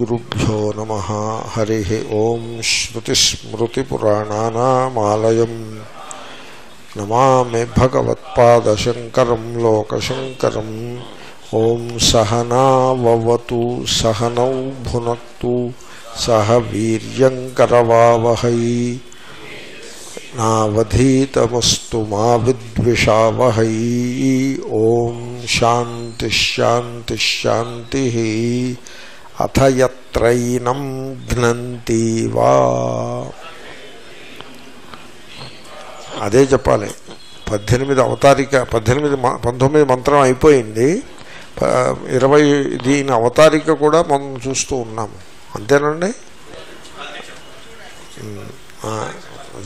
श्रीगुरुभ्यो नम। हरि ओं श्रुतिस्मृतिपुराणानामालयम्। नमा भगवत्पादशङ्करं लोकशङ्करम्। ओं सहनाववतु सहनौ भुन सह वीर्यङ्करवावहै। नावधीतमस्तु मिषा वह ॐ शान्तिश्शान्तिश्शान्तिः అథ యత్రైనం ఘ్నంతి వా. అదే చెప్పాలి. పద్దెనిమిది అవతారిక పద్దెనిమిది మ- పంతొమ్మిది మంత్రం అయిపోయింది. ఇరవై దీని అవతారిక కూడా మనం చూస్తూ ఉన్నాము అంతేనండి?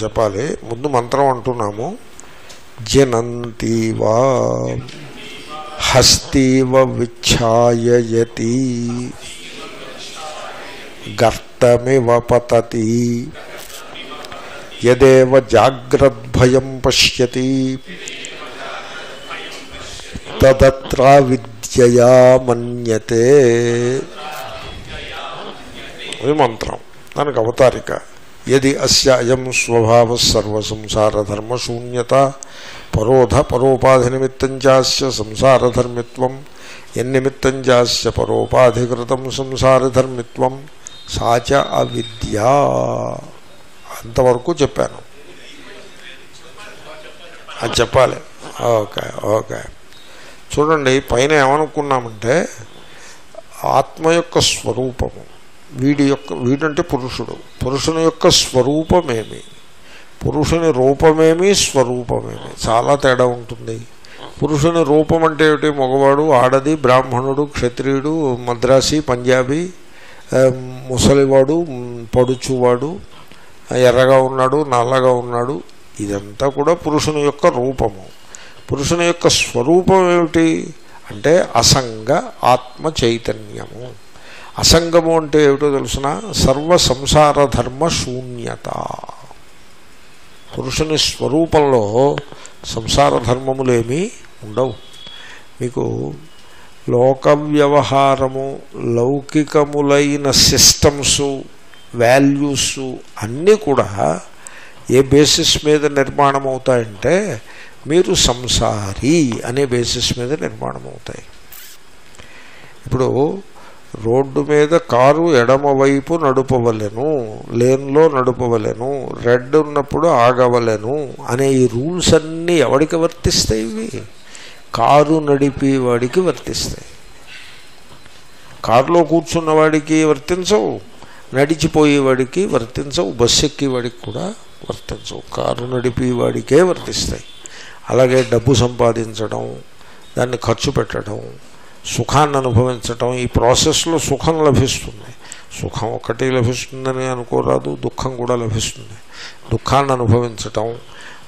చెప్పాలి. ముందు మంత్రం అంటున్నాము. జనంతి వా. హస్తీవ విచ్ఛాయయతి గర్తమివ పతతి యదేవ జాగ్రద్భయం పశ్యతి తదత్ర విద్యయా మన్యతే అది మంత్రం దానికి అవతారిక యది అస్య అయం స్వభావ సర్వసంసారధర్మశూన్యత పరోధ పరోపాధి నిమిత్తం చాస్య సంసారధర్మిత్వం ఎన్నిమిత్తం చాస్య పరోపాధికృతం సంసారధర్మిత్వం సాచ అవిద్య. అంతవరకు చెప్పాను. అది చెప్పాలి. Okay okay. చూడండి పైన ఏమనుకున్నామంటే ఆత్మ యొక్క స్వరూపము వీడి యొక్క వీడంటే పురుషుడు. పురుషుని యొక్క స్వరూపమేమి? పురుషుని రూపమేమి స్వరూపమేమి? చాలా తేడా ఉంటుంది. పురుషుని రూపం అంటే ఏమిటి? మగవాడు ఆడది బ్రాహ్మణుడు క్షత్రియుడు మద్రాసి పంజాబీ ముసలివాడు పడుచువాడు ఎర్రగా ఉన్నాడు నల్లగా ఉన్నాడు ఇదంతా కూడా పురుషుని యొక్క రూపము. పురుషుని యొక్క స్వరూపం ఏమిటి? అంటే అసంగ ఆత్మ చైతన్యము. అసంగము అంటే ఏమిటో తెలుసిన? సర్వ సంసార ధర్మ శూన్యత. పురుషుని స్వరూపంలో సంసార ధర్మములేమీ ఉండవు. మీకు లోక వ్యవహారము లౌకికములైన సిస్టమ్స్ వాల్యూసు అన్నీ కూడా ఏ బేసిస్ మీద నిర్మాణం అవుతాయంటే మీరు సంసారి అనే బేసిస్ మీద నిర్మాణం అవుతాయి ఇప్పుడు రోడ్డు మీద కారు ఎడమవైపు నడుపవలెను లేన్లో నడుపవలెను రెడ్ ఉన్నప్పుడు ఆగవలెను అనే ఈ రూల్స్ అన్నీ ఎవరికి వర్తిస్తాయి ఇవి? కారు నడిపేవాడికి వర్తిస్తాయి. కారులో కూర్చున్నవాడికి వర్తించవు. నడిచిపోయేవాడికి వర్తించవు. బస్సు ఎక్కేవాడికి కూడా వర్తించవు. కారు నడిపేవాడికే వర్తిస్తాయి. అలాగే డబ్బు సంపాదించడం దాన్ని ఖర్చు పెట్టడం సుఖాన్ని అనుభవించటం ఈ ప్రాసెస్లో సుఖం లభిస్తుంది. సుఖం ఒకటి లభిస్తుందని అనుకోరాదు దుఃఖం కూడా లభిస్తుంది. దుఃఖాన్ని అనుభవించటం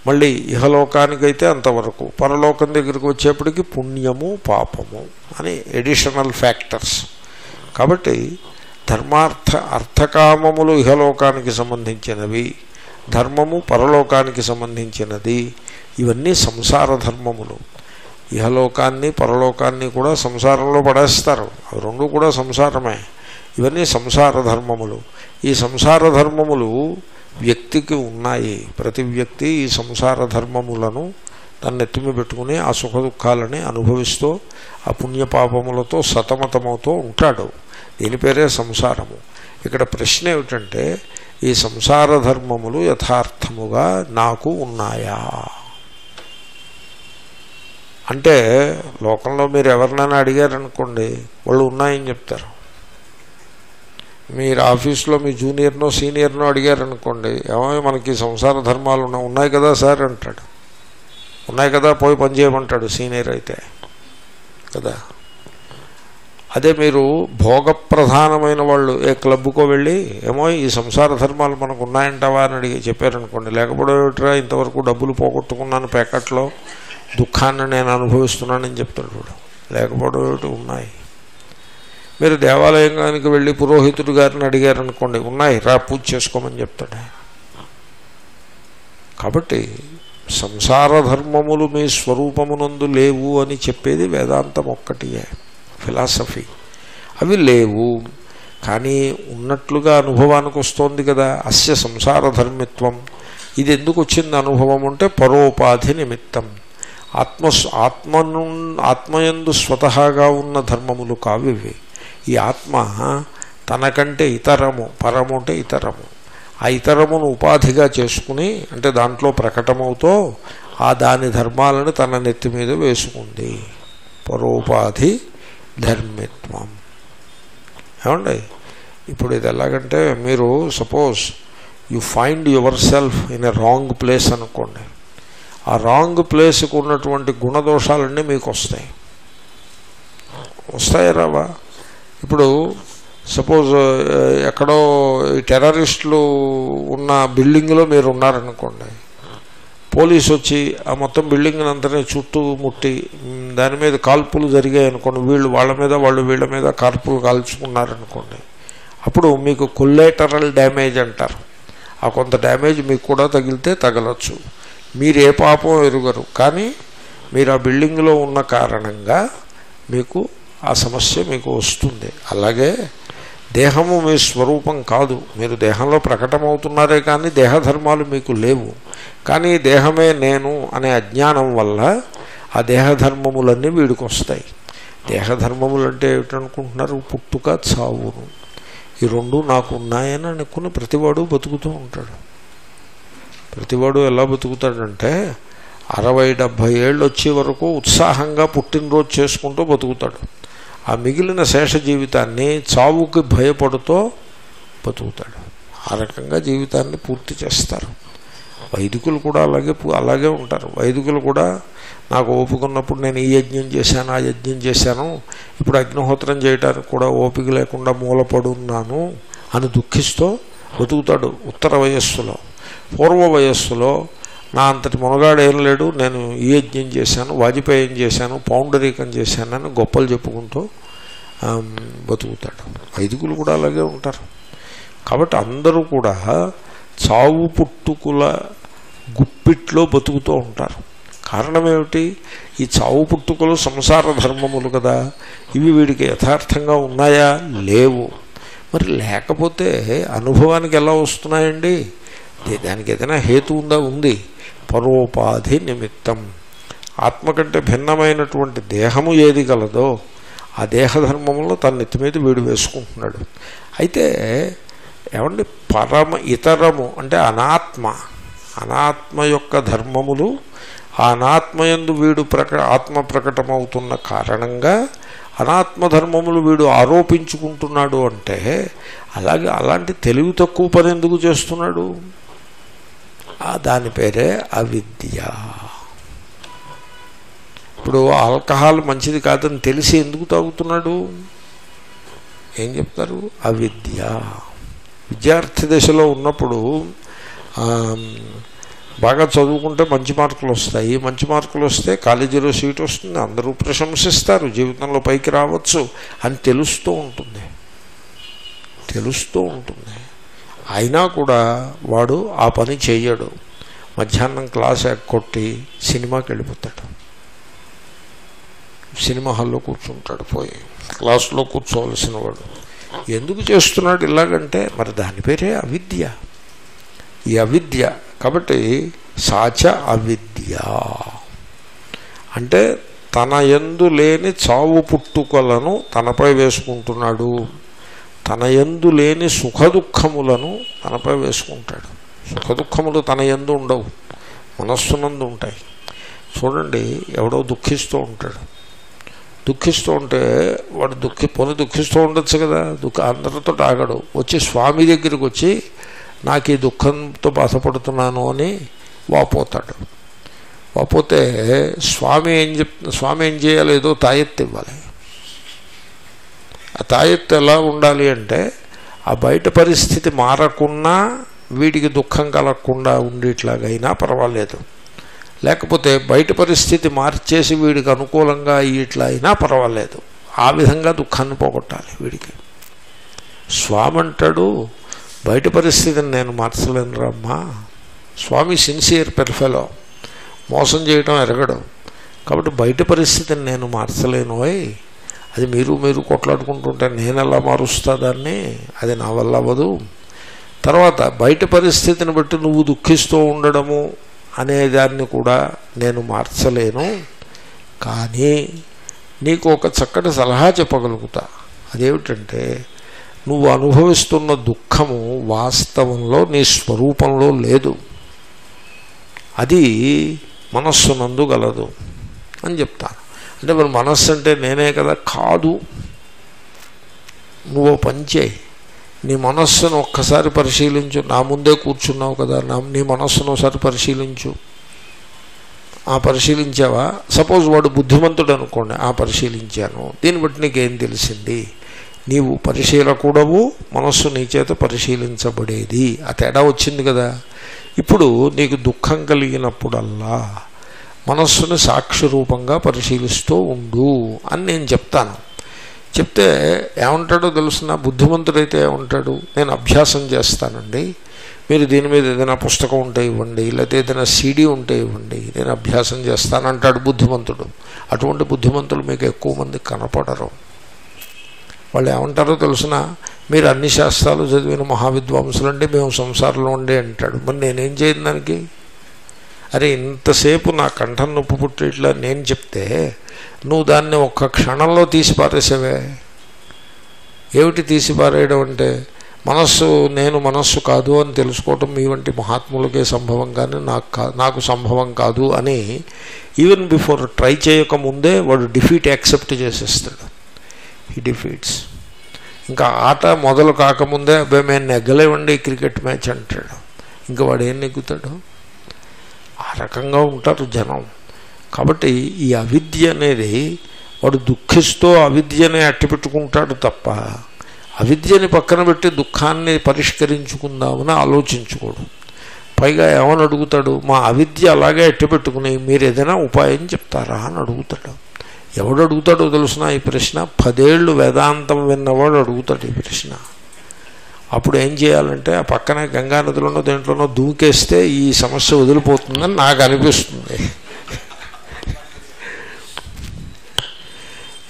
మళ్ళీ ఇహలోకానికైతే అంతవరకు. పరలోకం దగ్గరికి వచ్చేప్పటికి పుణ్యము పాపము అని ఎడిషనల్ ఫ్యాక్టర్స్ కాబట్టి ధర్మార్థ అర్థకామములు ఇహలోకానికి సంబంధించినవి ధర్మము పరలోకానికి సంబంధించినది ఇవన్నీ సంసార ధర్మములు. ఇహలోకాన్ని పరలోకాన్ని కూడా సంసారంలో పడేస్తారు. అవి రెండు కూడా సంసారమే. ఇవన్నీ సంసార ధర్మములు. ఈ సంసార ధర్మములు వ్యక్తికి ఉన్నాయి. ప్రతి వ్యక్తి ఈ సంసార ధర్మములను తన ఎత్తిమి పెట్టుకుని ఆ సుఖ దుఃఖాలని అనుభవిస్తూ ఆ పుణ్యపాపములతో సతమతమవుతూ ఉంటాడు. దీని పేరే సంసారము. ఇక్కడ ప్రశ్న ఏమిటంటే ఈ సంసార ధర్మములు యథార్థముగా నాకు ఉన్నాయా? అంటే లోకంలో మీరు ఎవరినైనా అడిగారనుకోండి వాళ్ళు ఉన్నాయని చెప్తారు. మీరు ఆఫీస్లో మీ జూనియర్నో సీనియర్నో అడిగారనుకోండి ఏమో మనకి సంసార ధర్మాలు ఉన్నాయి ఉన్నాయి కదా సార్ అంటాడు. ఉన్నాయి కదా పోయి పని చేయమంటాడు సీనియర్ అయితే. కదా? అదే మీరు భోగప్రధానమైన వాళ్ళు ఏ క్లబ్కో వెళ్ళి ఏమో ఈ సంసార ధర్మాలు మనకు ఉన్నాయంటావా అని అడిగి చెప్పారనుకోండి లేకపోతే ఏమిట్రా ఇంతవరకు డబ్బులు పోగొట్టుకున్నాను ప్యాకెట్లో దుఃఖాన్ని నేను అనుభవిస్తున్నానని చెప్తాడు వాడు లేకపోవడం ఏమిటి ఉన్నాయి. మీరు దేవాలయానికి వెళ్ళి పురోహితుడు గారిని అడిగారనుకోండి ఉన్నాయి రా పూజ చేసుకోమని చెప్తాడు కాబట్టి సంసార ధర్మములు మీ స్వరూపమునందు లేవు అని చెప్పేది వేదాంతం ఒక్కటియే ఫిలాసఫీ. అవి లేవు కానీ ఉన్నట్లుగా అనుభవానికి వస్తోంది కదా అస్య సంసార ధర్మిత్వం. ఇది ఎందుకు వచ్చింది అనుభవం అంటే పరోపాధి నిమిత్తం. ఆత్మ ఆత్మను ఆత్మయందు స్వతహాగా ఉన్న ధర్మములు కావు ఇవి ఈ ఆత్మ తనకంటే ఇతరము పరము అంటే ఇతరము. ఆ ఇతరమును ఉపాధిగా చేసుకుని అంటే దాంట్లో ప్రకటమవుతో ఆ దాని ధర్మాలను తన నెత్తి మీద వేసుకుంది. పరోపాధి ధర్మిత్వం. ఏమండి? ఇప్పుడు ఇది ఎలాగంటే మీరు suppose you find yourself in a wrong place అనుకోండి. ఆ రాంగ్ ప్లేస్కు ఉన్నటువంటి గుణదోషాలన్నీ మీకు వస్తాయి. వస్తాయి రావా? ఇప్పుడు సపోజ్ uh, ఎక్కడో టెర్రరిస్టులు ఉన్న బిల్డింగ్లో మీరు ఉన్నారనుకోండి పోలీసు వచ్చి ఆ మొత్తం బిల్డింగ్ అంతనే చుట్టూ ముట్టి దాని మీద కాల్పులు జరిగాయి అనుకోండి వీళ్ళు వాళ్ళ మీద వాళ్ళు వీళ్ళ మీద కాల్పులు కాల్చుకున్నారనుకోండి అప్పుడు మీకు కొల్లేటరల్ డ్యామేజ్ అంటారు. ఆ కొంత డ్యామేజ్ మీకు కూడా తగిలితే తగలచ్చు. మీరు ఏ పాపం ఎరుగరు. కానీ మీరు ఆ బిల్డింగ్లో ఉన్న కారణంగా మీకు ఆ సమస్య మీకు వస్తుంది. అలాగే దేహము మీ స్వరూపం కాదు. మీరు దేహంలో ప్రకటమవుతున్నారే కానీ దేహధర్మాలు మీకు లేవు. కానీ దేహమే నేను అనే అజ్ఞానం వల్ల ఆ దేహధర్మములన్నీ వీడికి వస్తాయి దేహధర్మములు అంటే ఏమిటనుకుంటున్నారు? పుట్టుక చావును. ఈ రెండు నాకు ఉన్నాయని అనుకుని ప్రతివాడు బతుకుతూ ఉంటాడు. ప్రతివాడు ఎలా బతుకుతాడంటే అరవై డెబ్భై ఏళ్ళు వచ్చే వరకు ఉత్సాహంగా పుట్టినరోజు చేసుకుంటూ బతుకుతాడు. ఆ మిగిలిన శేష జీవితాన్ని చావుకి భయపడుతూ బతుకుతాడు. ఆ రకంగా జీవితాన్ని పూర్తి చేస్తారు. వైదికులు కూడా అలాగే అలాగే ఉంటారు. వైదికులు కూడా నాకు ఓపిక ఉన్నప్పుడు నేను ఈ యజ్ఞం చేశాను ఆ యజ్ఞం చేశాను. ఇప్పుడు అగ్నిహోత్రం చేయడానికి కూడా ఓపిక లేకుండా మూలపడున్నాను అని దుఃఖిస్తూ బతుకుతాడు ఉత్తర వయస్సులో. పూర్వ వయస్సులో నా అంతటి మునగాడు ఏం లేడు. నేను ఈ యజ్ఞం చేశాను వాజపేయం చేశాను పౌండరీకం చేశానని గొప్పలు చెప్పుకుంటూ బతుకుతాడు. వైదికులు కూడా అలాగే ఉంటారు. కాబట్టి అందరూ కూడా చావు పుట్టుకుల గుప్పిట్లో బతుకుతూ ఉంటారు. కారణం ఏమిటి ఈ చావు పుట్టుకలు సంసార ధర్మములు కదా. ఇవి వీడికి యథార్థంగా ఉన్నాయా? లేవు. మరి లేకపోతే అనుభవానికి ఎలా వస్తున్నాయండి? దానికి ఏదైనా హేతు ఉందా? ఉంది. పరోపాధి నిమిత్తం. ఆత్మ కంటే భిన్నమైనటువంటి దేహము ఏది గలదో ఆ దేహధర్మములో తన నెత్తి మీద వీడు వేసుకుంటున్నాడు. అయితే ఏమండి పరమ ఇతరము అంటే అనాత్మ. అనాత్మ యొక్క ధర్మములు ఆ అనాత్మయందు వీడు ప్రక ఆత్మ ప్రకటమవుతున్న కారణంగా అనాత్మ ధర్మములు వీడు ఆరోపించుకుంటున్నాడు అంటే అలాగే అలాంటి తెలివి తక్కువ పని ఎందుకు చేస్తున్నాడు? ఆ దాని పేరే అవిద్య. ఇప్పుడు ఆల్కహాల్ మంచిది కాదని తెలిసి ఎందుకు తాగుతున్నాడు? ఏం చెప్తారు? అవిద్య. విద్యార్థి దశలో ఉన్నప్పుడు బాగా చదువుకుంటే మంచి మార్కులు వస్తాయి. మంచి మార్కులు వస్తే కాలేజీలో సీట్ వస్తుంది. అందరూ ప్రశంసిస్తారు. జీవితంలో పైకి రావచ్చు అని తెలుస్తూ ఉంటుంది. తెలుస్తూ ఉంటుంది. అయినా కూడా వాడు ఆ పని చేయడు మధ్యాహ్నం క్లాస్ ఎక్కొట్టి సినిమాకి వెళ్ళిపోతాడు. సినిమా హాల్లో కూర్చుంటాడు పోయి. క్లాస్లో కూర్చోవలసిన వాడు. ఎందుకు చేస్తున్నాడు ఇలాగంటే? మరి దాని పేరే అవిద్య. ఈ అవిద్య కాబట్టి సాచ అవిద్య. అంటే తన ఎందు లేని చావు పుట్టుకలను తనపై వేసుకుంటున్నాడు. తన యందు లేని సుఖదుఖములను తనపై వేసుకుంటాడు. సుఖదుఖములు తన యందు ఉండవు మనస్సునందు ఉంటాయి. చూడండి ఎవడో దుఃఖిస్తూ ఉంటాడు. దుఃఖిస్తూ ఉంటే వాడు దుఃఖి పొని దుఃఖిస్తూ ఉండొచ్చు కదా దుఃఖ అందరితో ఆగడు వచ్చి స్వామి దగ్గరికి వచ్చి నాకు ఈ దుఃఖంతో బాధపడుతున్నాను అని వాపోతాడు. వాపోతే స్వామి ఏం చెప్ స్వామి ఏం చేయాలి ఏదో తాయెత్తి ఇవ్వాలి ఆ తాయెత్తు ఎలా ఉండాలి అంటే ఆ బయట పరిస్థితి మారకున్నా వీడికి దుఃఖం కలగకుండా ఉండేట్లాగైనా పర్వాలేదు. లేకపోతే బయట పరిస్థితి మార్చేసి వీడికి అనుకూలంగా ఇట్లా అయినా పర్వాలేదు. ఆ విధంగా దుఃఖాన్ని పోగొట్టాలి వీడికి. స్వామి అంటాడు బయట పరిస్థితిని నేను మార్చలేను రమ్మా స్వామి సిన్సియర్ పెర్ఫెలో మోసం చేయడం ఎరగడం. కాబట్టి బయట పరిస్థితిని నేను మార్చలేను అది మీరు మీరు కొట్లాడుకుంటుంటే నేను ఎలా మారుస్తా దాన్ని? అది నా వల్ల అవ్వదు. తర్వాత బయట పరిస్థితిని బట్టి నువ్వు దుఃఖిస్తూ ఉండడము అనే దాన్ని కూడా నేను మార్చలేను. కానీ నీకు ఒక చక్కటి సలహా చెప్పగలుగుతా. అదేమిటంటే నువ్వు అనుభవిస్తున్న దుఃఖము వాస్తవంలో నీ స్వరూపంలో లేదు. అది మనస్సునందు గలదు అని చెప్తాను. అంటే మరి మనస్సు అంటే నేనే కదా? కాదు. నువ్వు పంచే నీ మనస్సును ఒక్కసారి పరిశీలించు. నా ముందే కూర్చున్నావు కదా. నా నీ మనస్సును ఒకసారి పరిశీలించు. ఆ పరిశీలించావా? సపోజ్ వాడు బుద్ధిమంతుడు అనుకోండి. ఆ పరిశీలించాను. దీన్ని బట్టి నీకేం తెలిసింది? నీవు పరిశీలకూడవు మనస్సు నీ చేత పరిశీలించబడేది. ఆ తేడా వచ్చింది కదా? ఇప్పుడు నీకు దుఃఖం కలిగినప్పుడల్లా మనస్సును సాక్షి రూపంగా పరిశీలిస్తూ ఉండు అని నేను చెప్తాను. చెప్తే ఏమంటాడో తెలుసిన? బుద్ధిమంతుడైతే ఏమంటాడు? నేను అభ్యాసం చేస్తానండి. మీరు దీని మీద ఏదైనా పుస్తకం ఉంటే ఇవ్వండి లేకపోతే ఏదైనా సీడీ ఉంటే ఇవ్వండి నేను అభ్యాసం చేస్తానంటాడు బుద్ధిమంతుడు. అటువంటి బుద్ధిమంతులు మీకు ఎక్కువ మంది కనపడరు. వాళ్ళు ఏమంటారో తెలుసిన? మీరు అన్ని శాస్త్రాలు చదివిన మహావిద్వాంసులు అంటే మేము సంసారంలో ఉండే అంటాడు. మరి నేనేం చేయను దానికి? అరే ఇంతసేపు నా కంఠం నొప్పి పుట్టేట్లా నేను చెప్తే నువ్వు దాన్ని ఒక్క క్షణంలో తీసి పారేసావే ఏమిటి తీసి పారేయడం అంటే మనస్సు నేను మనస్సు కాదు అని తెలుసుకోవటం మీ వంటి మహాత్ములకే సంభవం కానీ నాకు కా నాకు సంభవం కాదు అని ఈవెన్ బిఫోర్ ట్రై చేయకముందే వాడు డిఫీట్ యాక్సెప్ట్ చేసేస్తాడు. ఈ డిఫీట్స్ ఇంకా ఆట మొదలు కాకముందే అబ్బాయి మేము నెగ్గలేవండి క్రికెట్ మ్యాచ్ అంటాడు. ఇంకా వాడు ఏం నెగ్గుతాడు? ఆ రకంగా ఉంటారు జనం. కాబట్టి ఈ అవిద్య అనేది వాడు దుఃఖిస్తూ అవిద్యనే అట్టిపెట్టుకుంటాడు తప్ప అవిద్యని పక్కన పెట్టి దుఃఖాన్ని పరిష్కరించుకుందామని ఆలోచించుకోడు. పైగా ఏమని అడుగుతాడు? మా అవిద్య అలాగే అట్టిపెట్టుకుని మీరు ఏదైనా ఉపాయం చెప్తారా అని అడుగుతాడు. ఎవడు అడుగుతాడో తెలుసిన ఈ ప్రశ్న? పదేళ్ళు వేదాంతం విన్నవాడు అడుగుతాడు ఈ ప్రశ్న. అప్పుడు ఏం చేయాలంటే ఆ పక్కనే గంగా నదిలోనో దేంట్లోనో దూకేస్తే ఈ సమస్య వదిలిపోతుందని నాకు అనిపిస్తుంది.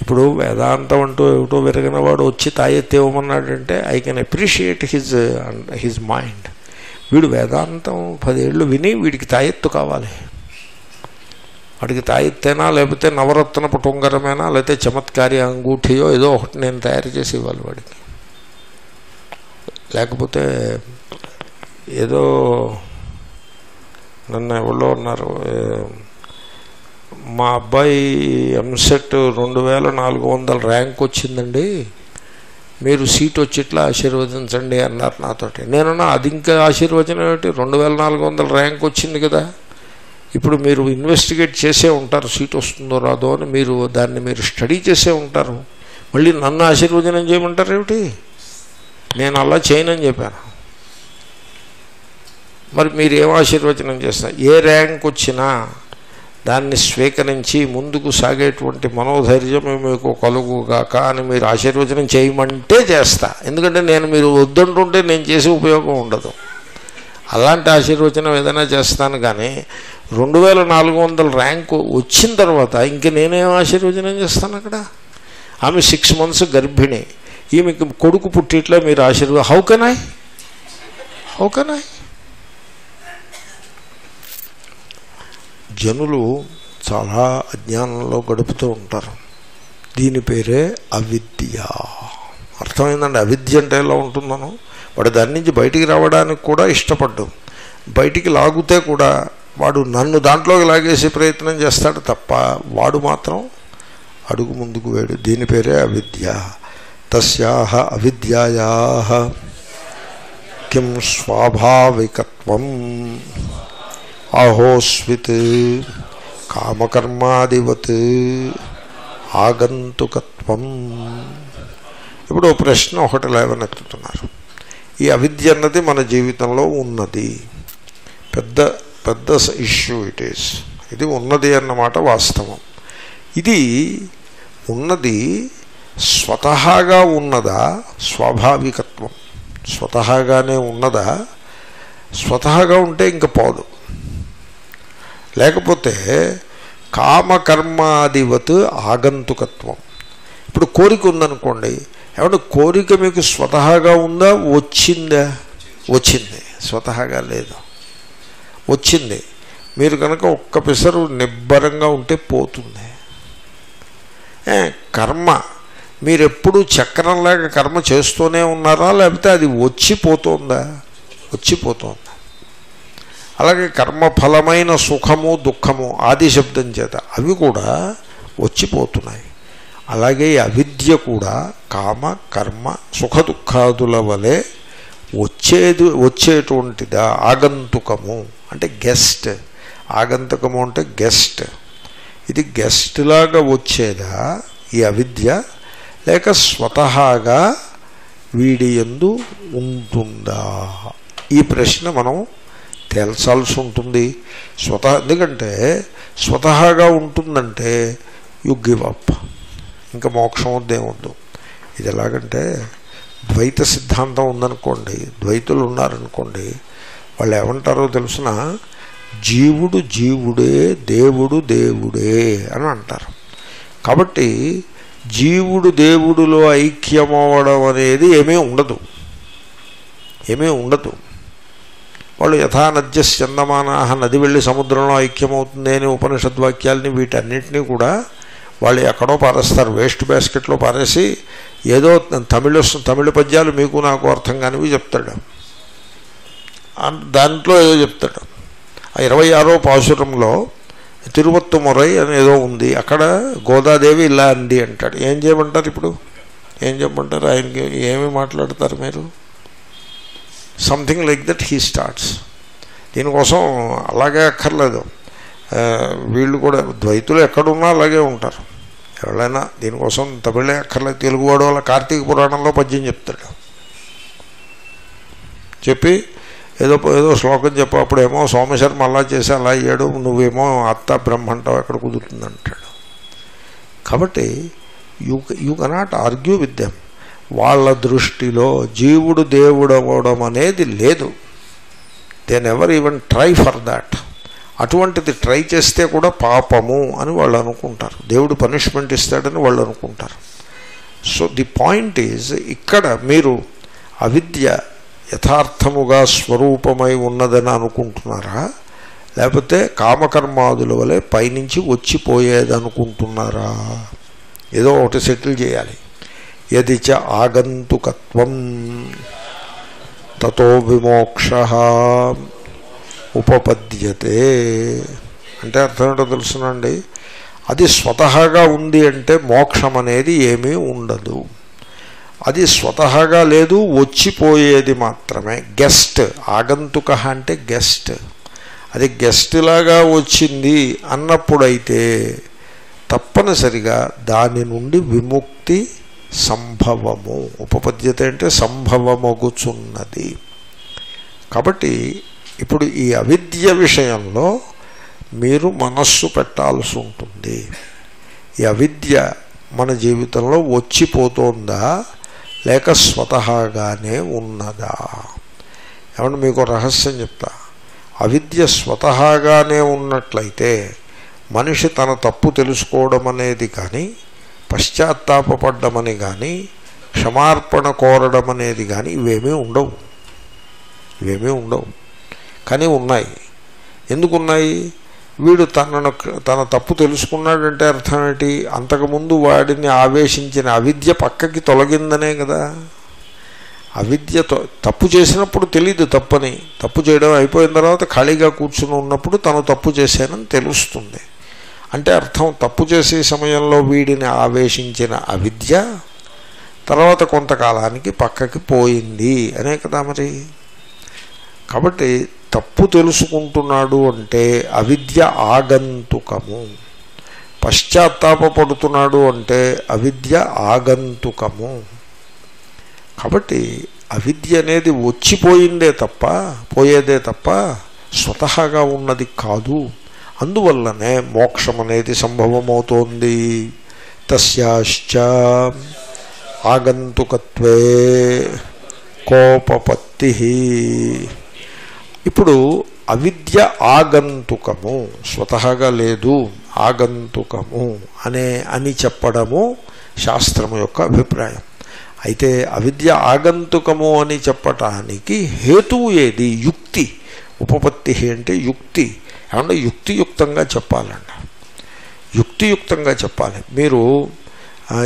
ఇప్పుడు వేదాంతం అంటూ ఏమిటో విరగిన వాడు వచ్చి తాయెత్తి ఇవ్వమన్నాడంటే I can appreciate his his mind వీడు వేదాంతం పదేళ్ళు విని వీడికి తాయెత్తు కావాలి. వాడికి తాయెత్తేనా లేకపోతే నవరత్న పుటుంగరమేనా లేకపోతే చమత్కారి అంగూఠియో ఏదో ఒకటి నేను తయారు చేసి ఇవ్వాలి వాడికి. లేకపోతే ఏదో నన్ను ఎవరో ఉన్నారు మా అబ్బాయి ఎంసెట్ రెండు వేల నాలుగు వందల ర్యాంక్ వచ్చిందండి. మీరు సీట్ వచ్చేట్లా ఆశీర్వదించండి అన్నారు నాతోటి. నేనన్నా అది ఇంకా ఆశీర్వచనం ఏమిటి? రెండు వేల నాలుగు వందల ర్యాంక్ వచ్చింది కదా. ఇప్పుడు మీరు ఇన్వెస్టిగేట్ చేసే ఉంటారు సీట్ వస్తుందో రాదో అని మీరు దాన్ని మీరు స్టడీ చేసే ఉంటారు. మళ్ళీ నన్ను ఆశీర్వచనం చేయమంటారు ఏమిటి నేను అలా చేయనని చెప్పాను. మరి మీరు ఏం ఆశీర్వచనం చేస్తారు ఏ ర్యాంక్ వచ్చినా దాన్ని స్వీకరించి ముందుకు సాగేటువంటి మనోధైర్యం మీకు కలుగుగాక అని మీరు ఆశీర్వచనం చేయమంటే చేస్తా. ఎందుకంటే నేను మీరు వద్దంటుంటే నేను చేసే ఉపయోగం ఉండదు. అలాంటి ఆశీర్వచనం ఏదైనా చేస్తాను కానీ రెండు వేల నాలుగు వందల ర్యాంకు వచ్చిన తర్వాత ఇంక నేనేం ఆశీర్వచనం చేస్తాను అక్కడ? ఆమె సిక్స్ మంత్స్ గర్భిణి. ఈమెకి కొడుకు పుట్టిట్లో మీరు ఆశీర్వాద హౌ కెనాయ్ హౌ కెనాయ్ జనులు చాలా అజ్ఞానంలో గడుపుతూ ఉంటారు. దీని పేరే అవిద్య. అర్థమైందండి? అవిద్య అంటే ఎలా ఉంటుందనో? వాడు దాని నుంచి బయటికి రావడానికి కూడా ఇష్టపడ్డు. బయటికి లాగితే కూడా వాడు నన్ను దాంట్లోకి లాగేసే ప్రయత్నం చేస్తాడు తప్ప వాడు మాత్రం అడుగు ముందుకు వేడు. దీని పేరే అవిద్య. తస్యా అవిద్యాయా కిం స్వాభావికత్వం ఆహోస్విత్ కామకర్మాదివత్ ఆగంతుకత్వం. ఇప్పుడు ప్రశ్న ఒకటి లేవనెత్తుతున్నారు. ఈ అవిద్య అన్నది మన జీవితంలో ఉన్నది. పెద్ద పెద్ద ఇష్యూ ఇట్ ఈస్. ఇది ఉన్నది అన్నమాట వాస్తవం. ఇది ఉన్నది స్వతహాగా ఉన్నదా? స్వాభావికత్వం. స్వతహాగానే ఉన్నదా? స్వతహాగా ఉంటే ఇంక పోదు. లేకపోతే కామకర్మాదివత్ ఆగంతుకత్వం. ఇప్పుడు కోరిక ఉందనుకోండి ఏమంటే కోరిక మీకు స్వతహాగా ఉందా? వచ్చిందా? వచ్చింది. స్వతహాగా లేదు. వచ్చింది. మీరు కనుక ఒక్క పిసరు నిబ్బరంగా ఉంటే పోతుంది. కర్మ. మీరు ఎప్పుడు చక్రంలాగా కర్మ చేస్తూనే ఉన్నారా? లేకపోతే అది వచ్చిపోతుందా? వచ్చిపోతుంది. అలాగే కర్మఫలమైన సుఖము దుఃఖము ఆది శబ్దం చేత అవి కూడా వచ్చిపోతున్నాయి. అలాగే ఈ అవిద్య కూడా కామ కర్మ సుఖ దుఃఖాదుల వలె వచ్చేది వచ్చేటువంటిదా? ఆగంతుకము అంటే గెస్ట్. ఆగంతుకము అంటే గెస్ట్. ఇది గెస్ట్ లాగా వచ్చేదా? ఈ అవిద్య లేక స్వతహాగా వీడి ఎందు ఉంటుందా? ఈ ప్రశ్న మనం తేల్చాల్సి ఉంటుంది. స్వతహ ఎందుకంటే స్వతహాగా ఉంటుందంటే యు గివ్ అప్ ఇంకా మోక్షం వద్దేమొద్దు ఇది ఎలాగంటే ద్వైత సిద్ధాంతం ఉందనుకోండి ద్వైతులు ఉన్నారనుకోండి వాళ్ళు ఏమంటారో తెలుసిన? జీవుడు జీవుడే దేవుడు దేవుడే అని అంటారు. కాబట్టి జీవుడు దేవుడిలో ఐక్యమవడం అనేది ఏమీ ఉండదు. ఏమీ ఉండదు. వాళ్ళు యథానద్య చందమానాహ నది వెళ్ళి సముద్రంలో ఐక్యమవుతుంది అనే ఉపనిషద్వాక్యాలని వీటన్నిటినీ కూడా వాళ్ళు ఎక్కడో పారేస్తారు. వేస్ట్ బాస్కెట్లో పారేసి ఏదో తమిళ తమిళ పద్యాలు మీకు నాకు అర్థం కానివి చెప్తాడు. దాంట్లో ఏదో చెప్తాడు. ఆ ఇరవై ఆరో పాశురంలో తిరువత్తుమురై అని ఏదో ఉంది. అక్కడ గోదాదేవి ఇలా అంది అంటాడు. ఏం చేయమంటారు ఇప్పుడు? ఏం చెప్పమంటారు? ఆయనకి ఏమి మాట్లాడతారు మీరు? Something like that he starts దీనికోసం అలాగే అక్కర్లేదు. వీళ్ళు కూడా ద్వైతులు ఎక్కడున్నా అలాగే ఉంటారు. ఎవరైనా దీనికోసం తమిళే అక్కర్లేదు. తెలుగువాడు వాళ్ళ కార్తీక పురాణంలో పద్యం చెప్తాడు. చెప్పి ఏదో ఏదో శ్లోకం చెప్పు అప్పుడేమో సోమశర్మ అలా చేసి అలా అయ్యాడు నువ్వేమో అత్త బ్రహ్మంటావు ఎక్కడ కుదురుతుంది అంటాడు కాబట్టి you you cannot argue with them వాళ్ళ దృష్టిలో జీవుడు దేవుడు అవ్వడం అనేది లేదు. They never even try for that అటువంటిది ట్రై చేస్తే కూడా పాపము అని వాళ్ళు అనుకుంటారు. దేవుడు పనిష్మెంట్ ఇస్తాడని వాళ్ళు అనుకుంటారు. సో ది పాయింట్ ఈజ్ ఇక్కడ మీరు అవిద్య యథార్థముగా స్వరూపమై ఉన్నదని అనుకుంటున్నారా? లేకపోతే కామకర్మాదుల వలె పైనుంచి వచ్చిపోయేదనుకుంటున్నారా? ఏదో ఒకటి సెటిల్ చేయాలి. యది చ ఆగంతుకత్వం తతో విమోక్ష ఉపపద్యతే. అంటే అర్థం ఏంటో తెలుసునండి? అది స్వతహాగా ఉంది అంటే మోక్షం అనేది ఏమీ ఉండదు. అది స్వతహాగా లేదు వచ్చిపోయేది మాత్రమే. గెస్ట్ ఆగంతుక అంటే గెస్ట్. అది గెస్ట్ లాగా వచ్చింది అన్నప్పుడైతే తప్పనిసరిగా దాని నుండి విముక్తి సంభవము. ఉపపద్యత అంటే సంభవమగుచున్నది. కాబట్టి ఇప్పుడు ఈ అవిద్య విషయంలో మీరు మనస్సు పెట్టాల్సి ఉంటుంది. ఈ అవిద్య మన జీవితంలో వచ్చిపోతుందా? లేక స్వతహాగానే ఉన్నదా? ఏమంటే మీకు రహస్యం చెప్తా. అవిద్య స్వతహాగానే ఉన్నట్లయితే మనిషి తన తప్పు తెలుసుకోవడం అనేది కానీ పశ్చాత్తాపపడ్డమని కానీ క్షమార్పణ కోరడం అనేది కానీ ఇవేమీ ఉండవు. ఇవేమీ ఉండవు. కానీ ఉన్నాయి. ఎందుకున్నాయి? వీడు తనను తన తప్పు తెలుసుకున్నాడంటే అర్థం ఏంటి? అంతకుముందు వాడిని ఆవేశించిన అవిద్య పక్కకి తొలగిందనే కదా. అవిద్య తొ- తప్పు చేసినప్పుడు తెలియదు తప్పని. తప్పు చేయడం అయిపోయిన తర్వాత ఖాళీగా కూర్చుని ఉన్నప్పుడు తను తప్పు చేశానని తెలుస్తుంది. అంటే అర్థం తప్పు చేసే సమయంలో వీడిని ఆవేశించిన అవిద్య తర్వాత కొంతకాలానికి పక్కకి పోయింది. అనే కదా మరి. కాబట్టి తప్పు తెలుసుకుంటున్నాడు అంటే అవిద్య ఆగంతుకము. పశ్చాత్తాపడుతున్నాడు అంటే అవిద్య ఆగంతుకము. కాబట్టి అవిద్య అనేది వచ్చిపోయిందే తప్ప పోయేదే తప్ప స్వతహాగా ఉన్నది కాదు. అందువల్లనే మోక్షం అనేది సంభవమవుతోంది. తస్యాశ్చ ఆగంతుకత్వే కోపపత్తి. ఇప్పుడు అవిద్య ఆగంతుకము స్వతహాగా లేదు ఆగంతుకము అనే అని చెప్పడము శాస్త్రము యొక్క అభిప్రాయం. అయితే అవిద్య ఆగంతుకము అని చెప్పటానికి హేతువు ఏది? యుక్తి. ఉపపత్తి అంటే యుక్తి. ఏమంటే యుక్తియుక్తంగా చెప్పాలంట. యుక్తియుక్తంగా చెప్పాలి. మీరు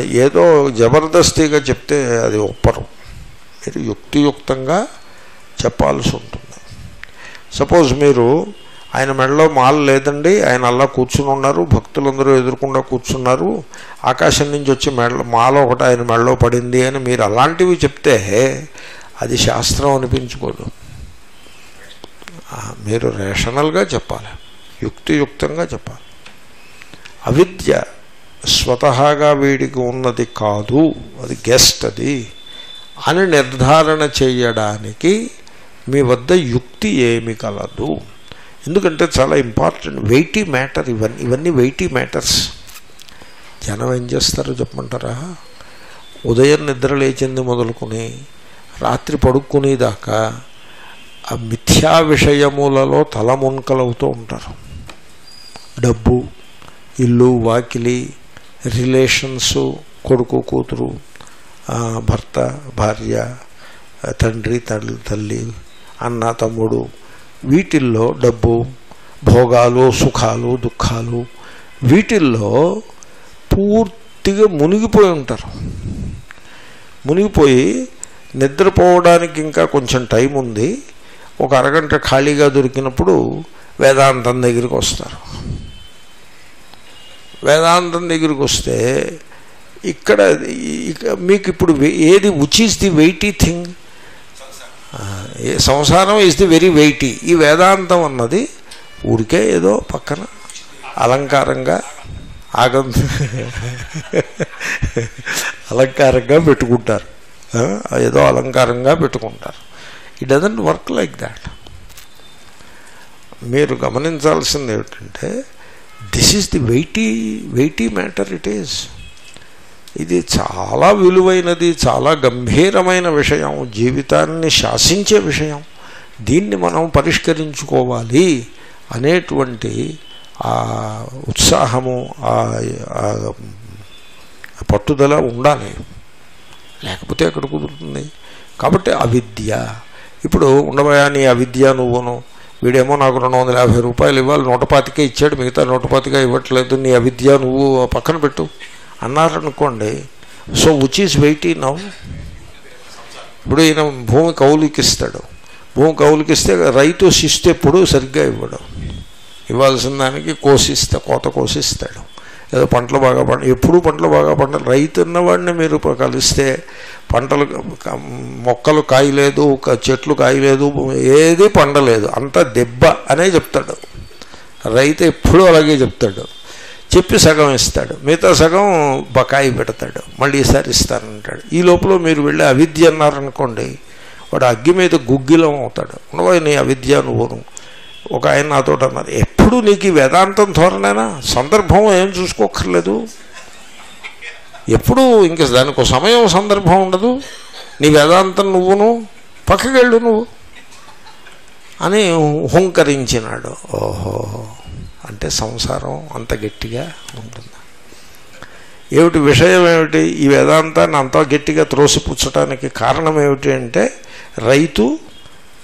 ఏదో జబర్దస్తిగా చెప్తే అది ఒప్పరు. మీరు యుక్తియుక్తంగా చెప్పాల్సి ఉంటుంది. సపోజ్ మీరు ఆయన మెడలో మాల లేదండి ఆయన అలా కూర్చుని ఉన్నారు భక్తులందరూ ఎదుర్కొండా కూర్చున్నారు ఆకాశం నుంచి వచ్చి మెడ మాల ఒకటి ఆయన మెడలో పడింది అని మీరు అలాంటివి చెప్తే అది శాస్త్రం అనిపించుకోదు. మీరు రేషనల్గా చెప్పాలి యుక్తియుక్తంగా చెప్పాలి. అవిద్య స్వతహాగా వీడికి ఉన్నది కాదు అది గెస్ట్ అది అని నిర్ధారణ చేయడానికి మీ వద్ద యుక్తి ఏమి కలదు. ఎందుకంటే చాలా ఇంపార్టెంట్ వెయిటీ మ్యాటర్ ఇవన్నీ ఇవన్నీ వెయిటీ మ్యాటర్స్ జనం ఏం చేస్తారో చెప్పమంటారా? ఉదయం నిద్ర లేచింది మొదలుకొని రాత్రి పడుకునేదాకా ఆ మిథ్యా విషయములలో తలమునకలవుతూ ఉంటారు. డబ్బు ఇల్లు వాకిలి రిలేషన్స్ కొడుకు కూతురు భర్త భార్య తండ్రి తల్లి తల్లి అన్న తమ్ముడు వీటిల్లో డబ్బు భోగాలు సుఖాలు దుఃఖాలు వీటిల్లో పూర్తిగా మునిగిపోయి ఉంటారు. మునిగిపోయి నిద్రపోవడానికి ఇంకా కొంచెం టైం ఉంది. ఒక అరగంట ఖాళీగా దొరికినప్పుడు వేదాంతం దగ్గరికి వస్తారు. వేదాంతం దగ్గరికి వస్తే ఇక్కడ ఇక- మీకు ఇప్పుడు వే- ఏది which is the weighty thing సంసారం ఈజ్ ది వెరీ వెయిటీ ఈ వేదాంతం అన్నది ఊరికే ఏదో పక్కన అలంకారంగా ఆగం అలంకారంగా పెట్టుకుంటారు. ఏదో అలంకారంగా పెట్టుకుంటారు. It doesn't work like that మీరు గమనించాల్సింది ఏమిటంటే this is the weighty weighty matter it is ఇది చాలా విలువైనది చాలా గంభీరమైన విషయం జీవితాన్ని శాసించే విషయం. దీన్ని మనం పరిష్కరించుకోవాలి అనేటువంటి ఆ ఉత్సాహము ఆ పట్టుదల ఉండాలి. లేకపోతే ఎక్కడ కుదురుతుంది? కాబట్టి అవిద్య. ఇప్పుడు ఉండబోయా నీ అవిద్య నువ్వును. వీడేమో నాకు రెండు వందల యాభై రూపాయలు ఇవ్వాలి నూట పాతికే ఇచ్చాడు మిగతా నూట పాతిక ఇవ్వట్లేదు. నీ అవిద్య నువ్వు పక్కన పెట్టు. అన్నారనుకోండి so which is weighty now ఇప్పుడు ఈయన భూమి కౌలుకిస్తాడు. భూమి కౌలికిస్తే రైతు శిస్తు ఎప్పుడు సరిగ్గా ఇవ్వడు. ఇవ్వాల్సిన దానికి కోసిస్తా కోత కోసిస్తాడు. ఏదో పంటలు బాగా పండ ఎప్పుడు పంటలు బాగా పండ రైతు ఉన్నవాడిని మీరు కలిస్తే పంటలు మొక్కలు కాయలేదు చెట్లు కాయలేదు ఏది పండలేదు అంత దెబ్బ అనే చెప్తాడు. రైతు ఎప్పుడూ అలాగే చెప్తాడు. చెప్పి సగం ఇస్తాడు. మిగతా సగం బకాయి పెడతాడు. మళ్ళీ ఈసారి ఇస్తానంటాడు. ఈ లోపల మీరు వెళ్ళి అవిద్య అన్నారనుకోండి వాడు అగ్గి మీద గుగ్గిలం అవుతాడు. ఉండవా నీ అవిద్య నువ్వును ఒక ఆయన నాతో అన్నారు. ఎప్పుడు నీకు ఈ వేదాంతం ధోరణైనా? సందర్భం ఏం చూసుకోక్కర్లేదు. ఎప్పుడు ఇంక దానికి సమయం సందర్భం ఉండదు. నీ వేదాంతం నువ్వును పక్కకెళ్ళు నువ్వు అని హుంకరించినాడు. ఓహో! అంటే సంసారం అంత గట్టిగా ఉంటుంది. ఏమిటి విషయం ఏమిటి? ఈ వేదాంతాన్ని అంత గట్టిగా త్రోసిపుచ్చడానికి కారణం ఏమిటి అంటే రైతు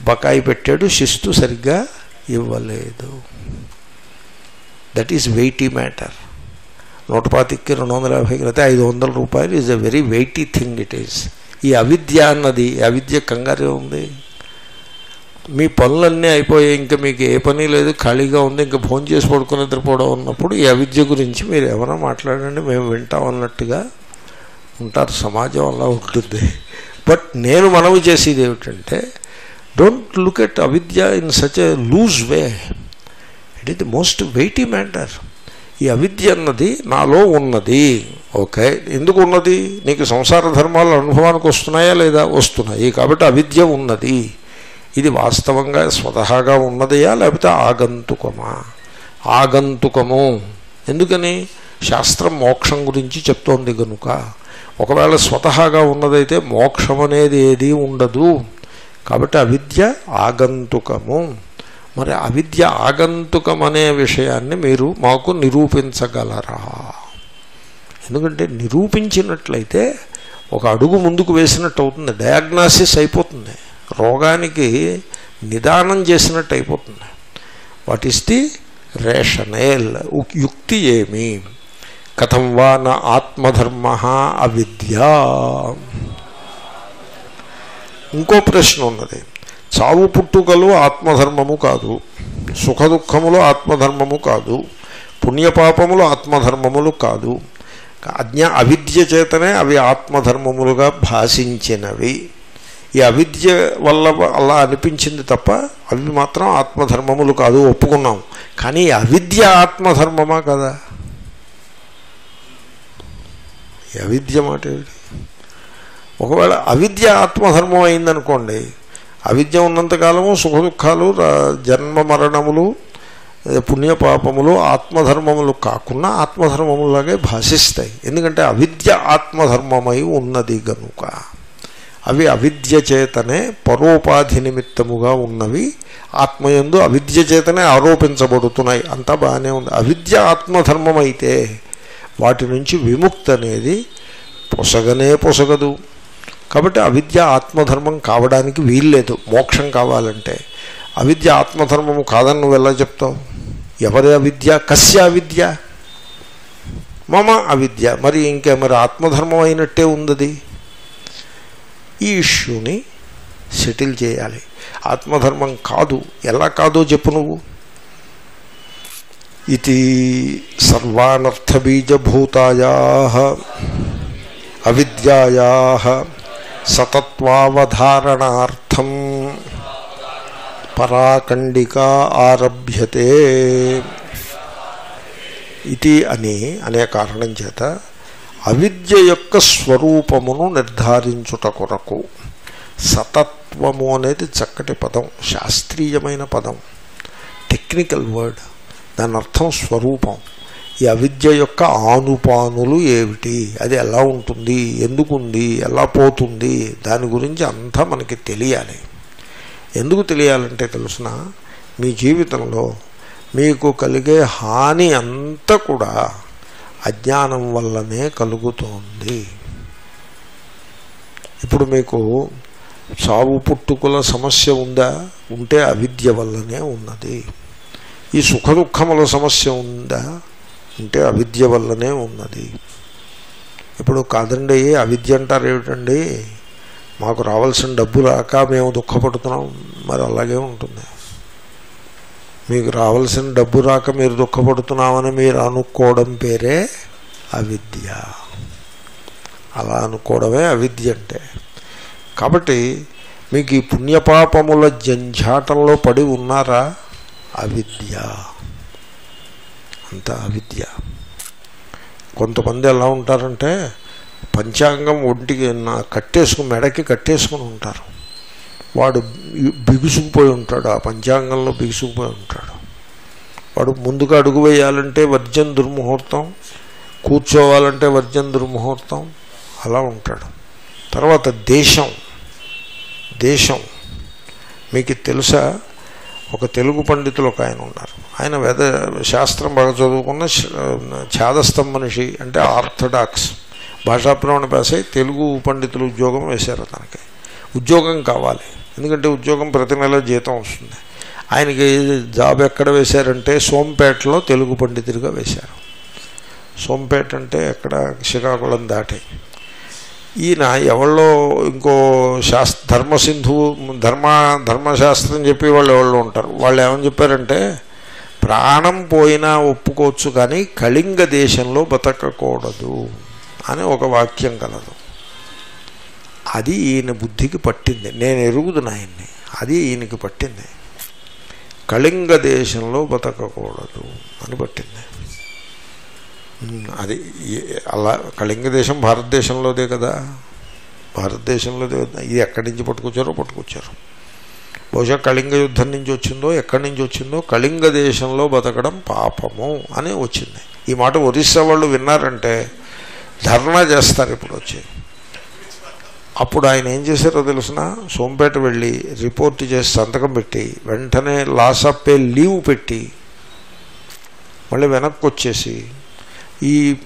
బకాయి పెట్టాడు శిస్తు సరిగ్గా ఇవ్వలేదు. దట్ ఈస్ వెయిటీ మ్యాటర్ నూట పాతికి రెండు వందల యాభైకి అయితే ఐదు వందల రూపాయలు is a very weighty thing it is ఈ అవిద్య అన్నది అవిద్య కంగారే ఉంది. మీ పనులన్నీ అయిపోయాయి ఇంకా మీకు ఏ పని లేదు ఖాళీగా ఉంది ఇంకా ఫోన్ చేసి పడుకుని నిద్రపోవడం ఉన్నప్పుడు ఈ అవిద్య గురించి మీరు ఏమైనా మాట్లాడండి మేము వింటాం అన్నట్టుగా ఉంటారు. సమాజం అలా ఉంటుంది. బట్ నేను మనవి చేసేది ఏమిటంటే డోంట్ లుక్ ఎట్ అవిద్య in such a loose way it is the most weighty matter ఈ అవిద్య అన్నది నాలో ఉన్నది. ఓకే? ఎందుకు ఉన్నది? నీకు సంసార ధర్మాలు అనుభవానికి వస్తున్నాయా లేదా? వస్తున్నాయి. కాబట్టి అవిద్య ఉన్నది. ఇది వాస్తవంగా స్వతహాగా ఉన్నదయా లేకపోతే ఆగంతుకమా? ఆగంతుకము. ఎందుకని? శాస్త్రం మోక్షం గురించి చెప్తోంది కనుక ఒకవేళ స్వతహాగా ఉన్నదైతే మోక్షం అనేది ఏదీ ఉండదు. కాబట్టి అవిద్య ఆగంతుకము. మరి అవిద్య ఆగంతుకం అనే విషయాన్ని మీరు మాకు నిరూపించగలరా? ఎందుకంటే నిరూపించినట్లయితే ఒక అడుగు ముందుకు వేసినట్టు అవుతుంది డయాగ్నాసిస్ అయిపోతుంది. రోగానికి నిదానం చేసినట్టు అయిపోతుంది. వాట్ ఈస్ ది రేషనేల్ యుక్తి ఏమి? కథం వా నా ఆత్మధర్మ అవిద్య. ఇంకో ప్రశ్న ఉన్నది. చావు పుట్టుకలు ఆత్మధర్మము కాదు. సుఖదుఖములు ఆత్మధర్మము కాదు. పుణ్యపాపములు ఆత్మధర్మములు కాదు. అజ్ఞా అవిద్య చేతనే అవి ఆత్మధర్మములుగా భాషించినవి. ఈ అవిద్య వల్ల అలా అనిపించింది తప్ప అవి మాత్రం ఆత్మధర్మములు కాదు ఒప్పుకున్నాం. కానీ అవిద్య ఆత్మధర్మమా కదా? అవిద్య మాట ఏమిటి? ఒకవేళ అవిద్య ఆత్మధర్మం అయిందనుకోండి అవిద్య ఉన్నంతకాలము సుఖ దుఃఖాలు జన్మ మరణములు పుణ్యపాపములు ఆత్మధర్మములు కాకుండా ఆత్మధర్మములాగే భాషిస్తాయి. ఎందుకంటే అవిద్య ఆత్మధర్మమై ఉన్నది గనుక. అవి అవిద్య చేతనే పరోపాధి నిమిత్తముగా ఉన్నవి. ఆత్మయందు అవిద్య చేతనే ఆరోపించబడుతున్నాయి. అంతా బాగానే ఉంది. అవిద్య ఆత్మధర్మం అయితే వాటి నుంచి విముక్తి అనేది పొసగనే పొసగదు. కాబట్టి అవిద్య ఆత్మధర్మం కావడానికి వీల్లేదు. మోక్షం కావాలంటే. అవిద్య ఆత్మధర్మము కాదని నువ్వు ఎలా చెప్తావు? ఎవరి అవిద్య? కస్య అవిద్య. మమ అవిద్య. మరి ఇంకే మరి ఆత్మధర్మం అయినట్టే ఉంది ఈ ఇష్యూని సెటిల్ చేయాలి. ఆత్మధర్మం కాదు. ఎలా కాదో చెప్పు నువ్వు. ఇది సర్వానర్థబీజభూతాయా అవిద్యాయా సతత్వావధారణార్థం పరాకండికా ఆరభ్యతే. ఇది అని అనే కారణం చేత అవిద్య యొక్క స్వరూపమును నిర్ధారించుట కొరకు సతత్వము అనేది చక్కటి పదం శాస్త్రీయమైన పదం. టెక్నికల్ వర్డ్ దాని అర్థం స్వరూపం. ఈ అవిద్య యొక్క ఆనుపానులు ఏమిటి? అది ఎలా ఉంటుంది? ఎందుకుంది ఎలా పోతుంది? దాని గురించి అంతా మనకి తెలియాలి. ఎందుకు తెలియాలంటే తెలుసిన మీ జీవితంలో మీకు కలిగే హాని అంతా కూడా అజ్ఞానం వల్లనే కలుగుతోంది. ఇప్పుడు మీకు చావు పుట్టుకుల సమస్య ఉందా? ఉంటే అవిద్య వల్లనే ఉన్నది. ఈ సుఖ దుఃఖముల సమస్య ఉందా? ఉంటే అవిద్య వల్లనే ఉన్నది. ఇప్పుడు కాదండి అవిద్య అంటారు ఏమిటండి? మాకు రావాల్సిన డబ్బు రాక మేము దుఃఖపడుతున్నాం. మరి అలాగే ఉంటుంది. మీకు రావాల్సిన డబ్బు రాక మీరు దుఃఖపడుతున్నామని మీరు అనుకోవడం పేరే అవిద్య. అలా అనుకోవడమే అవిద్య అంటే. కాబట్టి మీకు ఈ పుణ్యపాపముల జంఝాటంలో పడి ఉన్నారా? అవిద్య. అంత అవిద్య. కొంతమంది ఎలా ఉంటారంటే పంచాంగం ఒంటికి నా- కట్టేసుకుని మెడకి కట్టేసుకుని ఉంటారు. వాడు బి- బిగుసుకుపోయి ఉంటాడు ఆ పంచాంగంలో బిగుసుకుపోయి ఉంటాడు. వాడు ముందుగా అడుగు వేయాలంటే వర్జన్ దుర్ముహూర్తం కూర్చోవాలంటే వర్జన్ దుర్ముహూర్తం అలా ఉంటాడు. తర్వాత దేశం. దేశం. మీకు తెలుసా? ఒక తెలుగు పండితులు ఒక ఆయన ఉన్నారు. ఆయన వేద శాస్త్రం బాగా చదువుకున్న ఛాదస్థం మనిషి అంటే ఆర్థడాక్స్. భాషా ప్రమాణ పాస్ అయి తెలుగు పండితులు ఉద్యోగం వేశారు తనకి ఉద్యోగం కావాలి. ఎందుకంటే ఉద్యోగం ప్రతి నెల జీతం వస్తుంది. ఆయనకి జాబ్ ఎక్కడ వేశారంటే సోంపేటలో తెలుగు పండితుడిగా వేశారు. సోంపేట అంటే ఎక్కడ? శ్రీకాకుళం దాటి. ఈయన ఎవళ్ళో ఇంకో శాస్త్ర ధర్మసింధు ధర్మ ధర్మశాస్త్రం చెప్పి వాళ్ళు ఎవళ్ళు ఉంటారు. వాళ్ళు ఏమని చెప్పారంటే ప్రాణం పోయినా ఒప్పుకోవచ్చు కానీ కళింగ దేశంలో బతకకూడదు అని ఒక వాక్యం కలదు. అది ఈయన బుద్ధికి పట్టింది. నేను ఎరుగుదును ఆయన్ని అది ఈయనకి పట్టింది. కళింగ దేశంలో బతకకూడదు అని పట్టింది. అది అలా కళింగ దేశం భారతదేశంలోదే కదా? భారతదేశంలోదే ఇది ఎక్కడి నుంచి పట్టుకొచ్చారో పట్టుకొచ్చారు. బహుశా కళింగ యుద్ధం నుంచి వచ్చిందో ఎక్కడి నుంచి వచ్చిందో కళింగ దేశంలో బతకడం పాపము అని వచ్చింది. ఈ మాట ఒరిస్సా వాళ్ళు విన్నారంటే ధర్నా చేస్తారు ఇప్పుడు వచ్చి అప్పుడు ఆయన ఏం చేశారో తెలిసిన? సోంపేట వెళ్ళి రిపోర్ట్ చేసి సంతకం పెట్టి వెంటనే లాస్ ఆఫ్ పే లీవ్ పెట్టి మళ్ళీ వెనక్కి వచ్చేసి ఈ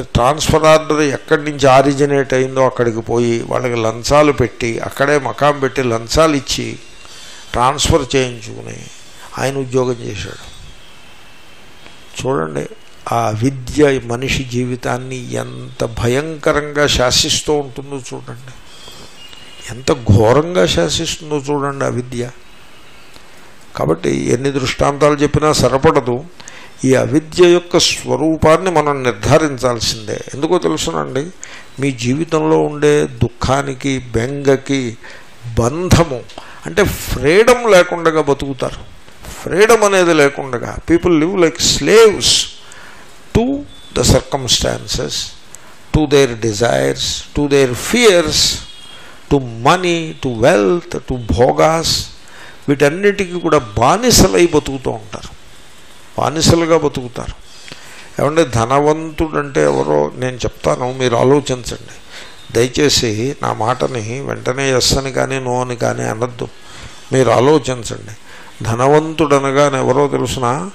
ట్రాన్స్ఫర్ ఆర్డర్ ఎక్కడి నుంచి ఆరిజినేట్ అయిందో అక్కడికి పోయి వాళ్ళకి లంచాలు పెట్టి అక్కడే మకాం పెట్టి లంచాలు ఇచ్చి ట్రాన్స్ఫర్ చేయించుకుని ఆయన ఉద్యోగం చేశాడు. చూడండి ఆ విద్య మనిషి జీవితాన్ని ఎంత భయంకరంగా శాసిస్తూ ఉంటుందో చూడండి. ఎంత ఘోరంగా శాసిస్తుందో చూడండి ఆ విద్య. కాబట్టి ఎన్ని దృష్టాంతాలు చెప్పినా సరిపడదు. ఈ అవిద్య యొక్క స్వరూపాన్ని మనం నిర్ధారించాల్సిందే. ఎందుకో తెలుసునండి మీ జీవితంలో ఉండే దుఃఖానికి బెంగకి బంధము అంటే ఫ్రీడమ్ లేకుండా బతుకుతారు. ఫ్రీడమ్ అనేది లేకుండా people live like slaves to the circumstances to their desires to their fears to money to wealth to భోగాస్ వీటన్నిటికీ కూడా బానిసలై బతుకుతూ ఉంటారు. బానిసలుగా బతుకుతారు. ఏమంటే ధనవంతుడు అంటే ఎవరో నేను చెప్తాను మీరు ఆలోచించండి. దయచేసి నా మాటని వెంటనే ఎస్ అని కానీ నో అని కానీ అనద్దు. మీరు ఆలోచించండి. ధనవంతుడు ఎవరో తెలుసిన?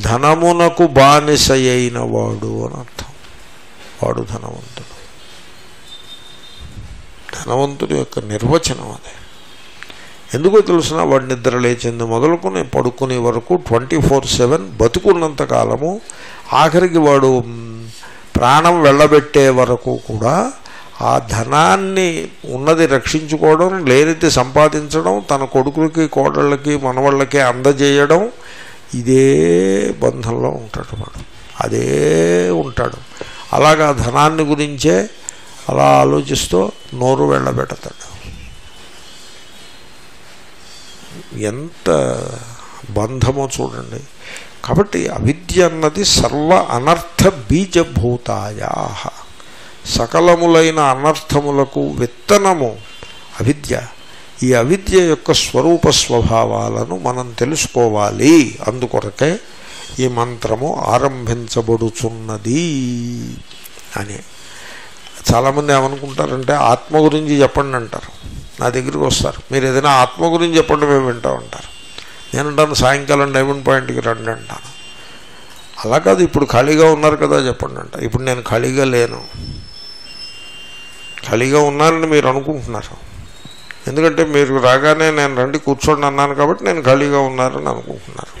ధనమునకు బానిస అయిన వాడు అని అర్థం. వాడు ధనవంతుడు. ధనవంతుడి యొక్క నిర్వచనం అది. ఎందుకో తెలిసిన వాడి నిద్ర లేచింది మొదలుకొని పడుకునే వరకు ట్వంటీ ఫోర్ సెవెన్ బతుకున్నంత కాలము ఆఖరికి వాడు ప్రాణం వెళ్ళబెట్టే వరకు కూడా ఆ ధనాన్ని ఉన్నది రక్షించుకోవడం లేనిది సంపాదించడం తన కొడుకులకి కోడళ్ళకి మనవాళ్ళకి అందజేయడం ఇదే బంధంలో ఉంటాడు వాడు. అదే ఉంటాడు. అలాగా ధనాన్ని గురించే అలా ఆలోచిస్తూ నోరు వెళ్ళబెడతాడు. ఎంత బంధమో చూడండి. కాబట్టి అవిద్య అన్నది సర్వ అనర్థ బీజభూతాయా సకలములైన అనర్థములకు విత్తనము అవిద్య. ఈ అవిద్య యొక్క స్వరూప స్వభావాలను మనం తెలుసుకోవాలి. అందుకొరకే ఈ మంత్రము ఆరంభించబడుచున్నది అని. చాలామంది ఏమనుకుంటారంటే ఆత్మ గురించి చెప్పండి అంటారు. నా దగ్గరికి వస్తారు. మీరు ఏదైనా ఆత్మ గురించి చెప్పండి మేము వింటూ ఉంటారు. నేను అంటాను సాయంకాలం డైమండ్ పాయింట్కి రండి అంటాను. అలా కాదు ఇప్పుడు ఖాళీగా ఉన్నారు కదా చెప్పండి అంట. ఇప్పుడు నేను ఖాళీగా లేను. ఖాళీగా ఉన్నానని మీరు అనుకుంటున్నారు. ఎందుకంటే మీరు రాగానే నేను రండి కూర్చోండి అన్నాను కాబట్టి నేను ఖాళీగా ఉన్నారని అనుకుంటున్నారు.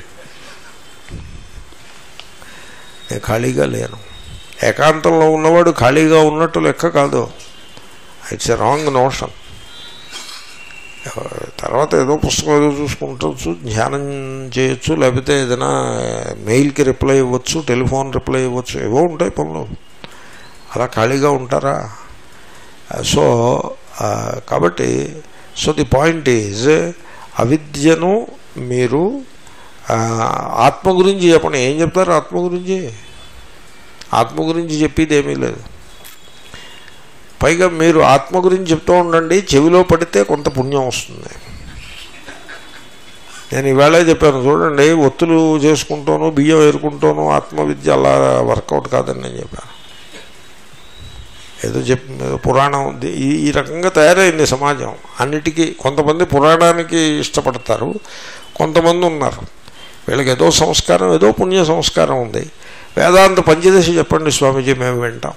నేను ఖాళీగా లేను. ఏకాంతంలో ఉన్నవాడు ఖాళీగా ఉన్నట్టు లెక్క కాదు. ఇట్స్ ఎ రాంగ్ నోషన్ తర్వాత ఏదో పుస్తకం ఏదో చూసుకుంటవచ్చు ధ్యానం చేయొచ్చు లేకపోతే ఏదైనా మెయిల్కి రిప్లై ఇవ్వచ్చు టెలిఫోన్ రిప్లై ఇవ్వచ్చు ఏవో ఉంటాయి పనులు. అలా ఖాళీగా ఉంటారా? సో కాబట్టి సో ది పాయింట్ ఈజ్ అవిద్యను మీరు ఆత్మ గురించి చెప్పండి. ఏం చెప్తారు ఆత్మ గురించి? ఆత్మ గురించి చెప్పేది ఏమీ లేదు. పైగా మీరు ఆత్మ గురించి చెప్తూ ఉండండి చెవిలో పడితే కొంత పుణ్యం వస్తుంది. నేను ఈవేళ చెప్పాను చూడండి ఒత్తులు చేసుకుంటాను బియ్యం ఏరుకుంటాను ఆత్మవిద్య అలా వర్కౌట్ కాదని నేను చెప్పాను. ఏదో చెప్ ఏదో పురాణం ఉంది. ఈ ఈ రకంగా తయారైంది సమాజం. అన్నిటికీ కొంతమంది పురాణానికి ఇష్టపడతారు కొంతమంది ఉన్నారు. వీళ్ళకి ఏదో సంస్కారం ఏదో పుణ్య సంస్కారం ఉంది. వేదాంత పంచదశి చెప్పండి స్వామీజీ మేము వింటాం.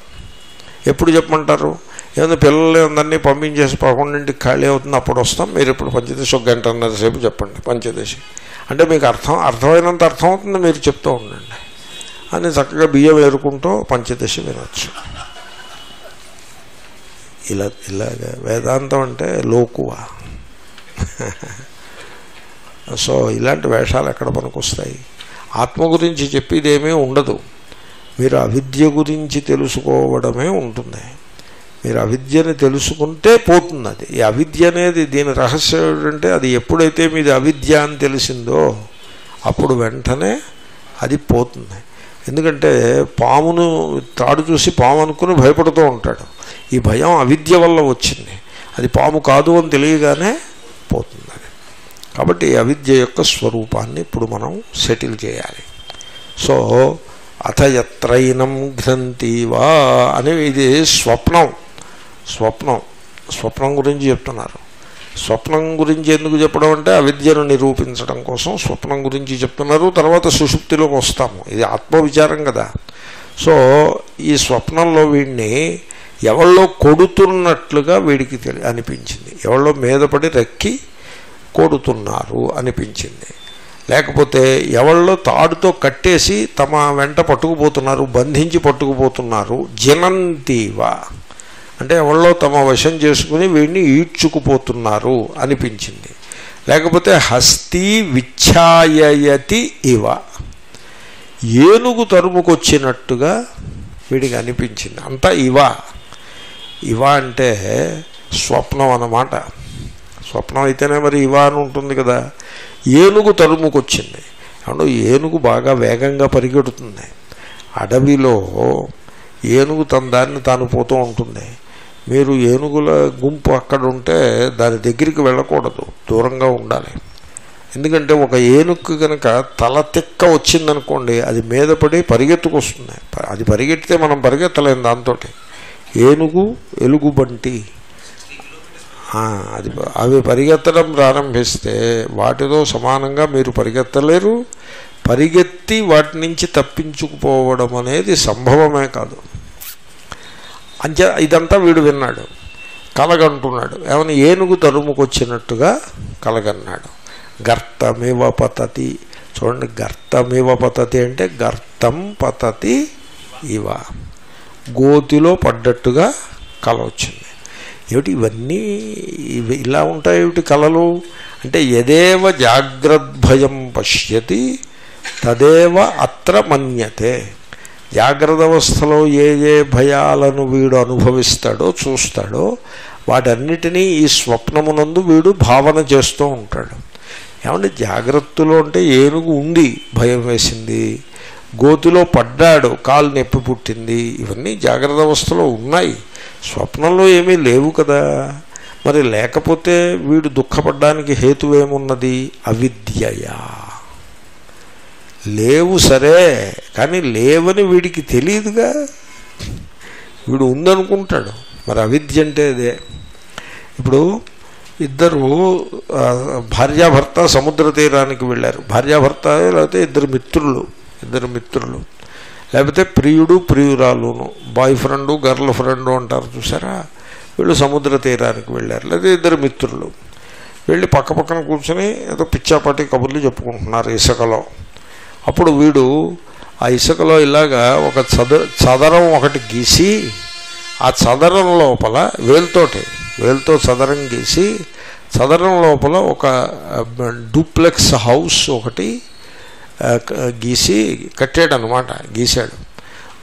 ఎప్పుడు చెప్పమంటారు? ఏమైనా పిల్లలు అందరినీ పంపించేసి పదకొండింటికి ఖాళీ అవుతుంది అప్పుడు వస్తాం. మీరు ఇప్పుడు పంచదశ ఒక గంటన్నర సేపు చెప్పండి పంచదశి. అంటే మీకు అర్థం అర్థమైనంత అర్థం అవుతుంది మీరు చెప్తూ ఉండండి. అని చక్కగా బియ్యం వేరుకుంటూ పంచదశి వినొచ్చు. ఇలా ఇలాగ వేదాంతం అంటే లోకువ. సో ఇలాంటి వేషాలు ఎక్కడ పనికొస్తాయి ఆత్మ గురించి చెప్పేదేమీ ఉండదు. మీరు అవిద్య గురించి తెలుసుకోవడమే ఉంటుంది. మీరు అవిద్యని తెలుసుకుంటే పోతుంది అది ఈ అవిద్య అనేది దీని రహస్యం ఏంటంటే అది ఎప్పుడైతే మీది అవిద్య అని తెలిసిందో అప్పుడు వెంటనే అది పోతుంది. ఎందుకంటే పామును తాడు చూసి పాము అనుకుని భయపడుతూ ఉంటాడు. ఈ భయం అవిద్య వల్ల వచ్చింది. అది పాము కాదు అని తెలియగానే పోతుంది. కాబట్టి అవిద్య యొక్క స్వరూపాన్ని ఇప్పుడు మనం సెటిల్ చేయాలి. సో అథ ఎత్రైనం గ్రంథివా అని ఇది స్వప్నం. స్వప్నం. స్వప్నం గురించి చెప్తున్నారు. స్వప్నం గురించి ఎందుకు చెప్పడం అంటే అవిద్యను నిరూపించడం కోసం స్వప్నం గురించి చెప్తున్నారు. తర్వాత సుషుప్తిలోకి వస్తాము. ఇది ఆత్మవిచారం కదా. సో ఈ స్వప్నంలో వీడిని ఎవళ్ళో కొడుతున్నట్లుగా వీడికి తెలి అనిపించింది. ఎవళ్ళో మీద పడి రెక్కి కొడుతున్నారు అనిపించింది. లేకపోతే ఎవళ్ళో తాడుతో కట్టేసి తమ వెంట పట్టుకుపోతున్నారు బంధించి పట్టుకుపోతున్నారు. జనంతీవా. అంటే ఎవళ్ళో తమ వశం చేసుకుని వీడిని ఈడ్చుకుపోతున్నారు అనిపించింది. లేకపోతే హస్తి విచ్ఛాయయతి ఇవ. ఏనుగు తరుముకొచ్చినట్టుగా వీడికి అనిపించింది. అంతా ఇవ. ఇవ అంటే స్వప్నం అన్నమాట. స్వప్నం అయితేనే మరి ఇవ అని ఉంటుంది కదా. ఏనుగు తరుముకొచ్చింది. అవును ఏనుగు బాగా వేగంగా పరిగెడుతుంది. అడవిలో ఏనుగు తన దాన్ని తాను పోతూ ఉంటుంది. మీరు ఏనుగుల గుంపు అక్కడ ఉంటే దాని దగ్గరికి వెళ్ళకూడదు. దూరంగా ఉండాలి. ఎందుకంటే ఒక ఏనుగు కనుక తల తిక్క వచ్చిందనుకోండి అది మీద పడి పరిగెత్తుకొస్తుంది. అది పరిగెత్తితే మనం పరిగెత్తలేము దాంతో ఏనుగు ఎలుగుబంటి. అది అవి పరిగెత్తడం ప్రారంభిస్తే వాటితో సమానంగా మీరు పరిగెత్తలేరు. పరిగెత్తి వాటి నుంచి తప్పించుకుపోవడం అనేది సంభవమే కాదు. అంచే ఇదంతా వీడు విన్నాడు. కలగంటున్నాడు. ఏమైనా ఏనుగు తరుముకొచ్చినట్టుగా కలగన్నాడు. గర్తమివ పతతి. చూడండి గర్తమివ పతతి అంటే గర్తం పతతి ఇవ. గోతిలో పడ్డట్టుగా కల వచ్చింది ఏమిటి ఇవన్నీ ఇలా ఉంటాయి ఏమిటి కళలు? అంటే ఎదేవ జాగ్రద్భయం పశ్యతి తదేవ అత్ర మన్యతే. జాగ్రత్త అవస్థలో ఏ ఏ భయాలను వీడు అనుభవిస్తాడో చూస్తాడో వాటన్నిటినీ ఈ స్వప్నమునందు వీడు భావన చేస్తూ ఉంటాడు. ఏమంటే జాగ్రత్తలో అంటే ఏనుగు ఉంది భయం వేసింది గోతిలో పడ్డాడు కాలు నొప్పి పుట్టింది ఇవన్నీ జాగ్రత్త అవస్థలో ఉన్నాయి. స్వప్నంలో ఏమీ లేవు కదా. మరి లేకపోతే వీడు దుఃఖపడ్డానికి హేతువేమున్నది? అవిద్యయా. లేవు సరే కానీ లేవని వీడికి తెలియదుగా. వీడు ఉందనుకుంటాడు. మరి అవిద్య అంటే అదే. ఇప్పుడు ఇద్దరు భార్యాభర్త సముద్ర తీరానికి వెళ్ళారు. భార్యాభర్త లేకపోతే ఇద్దరు మిత్రులు ఇద్దరు మిత్రులు. లేకపోతే ప్రియుడు ప్రియురాలును బాయ్ ఫ్రెండు గర్ల్ ఫ్రెండు అంటారు చూసారా? వీళ్ళు సముద్ర తీరానికి వెళ్ళారు. లేదా ఇద్దరు మిత్రులు. వెళ్ళి పక్క పక్కన కూర్చొని ఏదో పిచ్చాపాటి కబుర్లు చెప్పుకుంటున్నారు ఇసుకలో. అప్పుడు వీడు ఆ ఇసుకలో ఇలాగా ఒక చద చదరం ఒకటి గీసి ఆ చదరం లోపల వేలుతోటి వేలుతో చదరం గీసి చదరం లోపల ఒక డూప్లెక్స్ హౌస్ ఒకటి గీసి కట్టాడు అనమాట గీశాడు.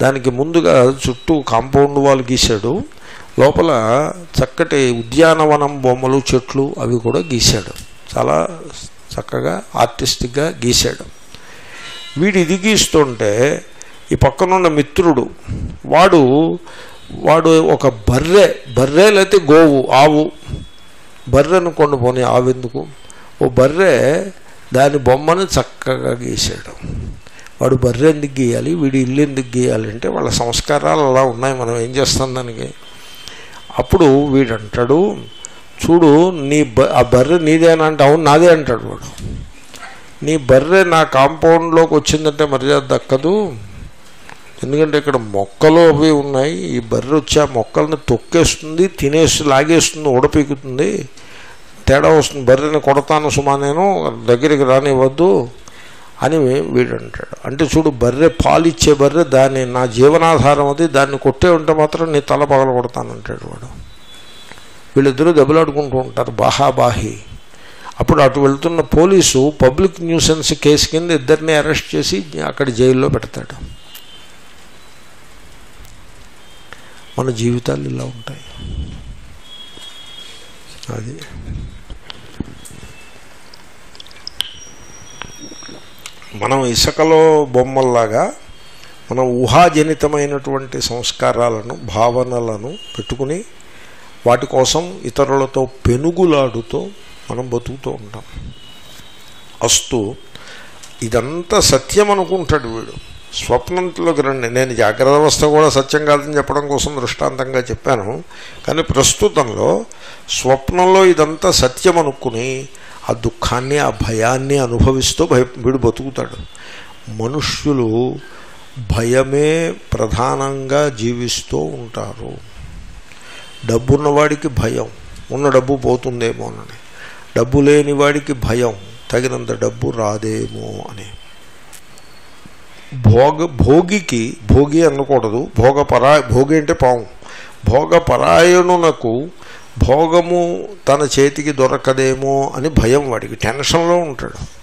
దానికి ముందుగా చుట్టూ కాంపౌండ్ వాల్ గీశాడు. లోపల చక్కటి ఉద్యానవనం బొమ్మలు చెట్లు అవి కూడా గీశాడు. చాలా చక్కగా ఆర్టిస్టిక్గా గీశాడు. వీడు ఇది గీస్తుంటే ఈ పక్కనున్న మిత్రుడు వాడు వాడు ఒక బర్రె బర్రె లేకపోతే గోవు ఆవు. బర్రెను కొండు పోనీ ఆవు ఎందుకు ఓ బర్రె దాని బొమ్మను చక్కగా గీశాడు. వాడు బర్రె ఎందుకు గీయాలి? వీడు ఇల్లు ఎందుకు గీయాలి అంటే వాళ్ళ సంస్కారాలు అలా ఉన్నాయి మనం ఏం చేస్తాం దానికి? అప్పుడు వీడంటాడు చూడు నీ బ ఆ బర్రె నీదేనా అంటే అవును నాదే అంటాడు వాడు. నీ బర్రె నా కాంపౌండ్లోకి వచ్చిందంటే మర్యాద దక్కదు. ఎందుకంటే ఇక్కడ మొక్కలు అవి ఉన్నాయి. ఈ బర్రె వచ్చి ఆ మొక్కలను తొక్కేస్తుంది తినేసి లాగేస్తుంది ఉడపీకుతుంది తేడా వస్తుంది. బర్రెని కొడతాను సుమా నేను దగ్గరికి రానివ్వద్దు అని వీడు అంటాడు అంటే చూడు బర్రె పాలిచ్చే బర్రె దాన్ని నా జీవనాధారం అది దాన్ని కొట్టే ఉంటే మాత్రం నీ తల పగల కొడతానంటాడు వాడు. వీళ్ళిద్దరూ దెబ్బలాడుకుంటూ ఉంటారు బాహాబాహి. అప్పుడు అటు వెళ్తున్న పోలీసు పబ్లిక్ న్యూసెన్స్ కేసు కింద ఇద్దరిని అరెస్ట్ చేసి అక్కడ జైల్లో పెడతాడు. మన జీవితాలు ఇలా ఉంటాయి. అది. మనం ఇసుకలో బొమ్మల్లాగా మనం ఊహాజనితమైనటువంటి సంస్కారాలను భావనలను పెట్టుకుని వాటి కోసం ఇతరులతో పెనుగులాడుతూ మనం బతుకుతూ ఉంటాం. అస్తు ఇదంతా సత్యం అనుకుంటాడు వీడు. స్వప్నంలోకి రండి. నేను జాగ్రత్త అవస్థ కూడా సత్యం కాదని చెప్పడం కోసం దృష్టాంతంగా చెప్పాను. కానీ ప్రస్తుతంలో స్వప్నంలో ఇదంతా సత్యం అనుకుని ఆ దుఃఖాన్ని ఆ భయాన్ని అనుభవిస్తూ భయ వీడు బతుకుతాడు. మనుష్యులు భయమే ప్రధానంగా జీవిస్తూ ఉంటారు. డబ్బున్నవాడికి భయం. ఉన్న డబ్బు పోతుందేమో అని. డబ్బు లేని వాడికి భయం. తగినంత డబ్బు రాదేమో అని. భోగ భోగికి భోగి అనకూడదు. భోగ పరా భోగి అంటే పాము. భోగ పరాయణునకు భోగము తన చేతికి దొరకదేమో అని భయం వాడికి. టెన్షన్లో ఉంటాడు.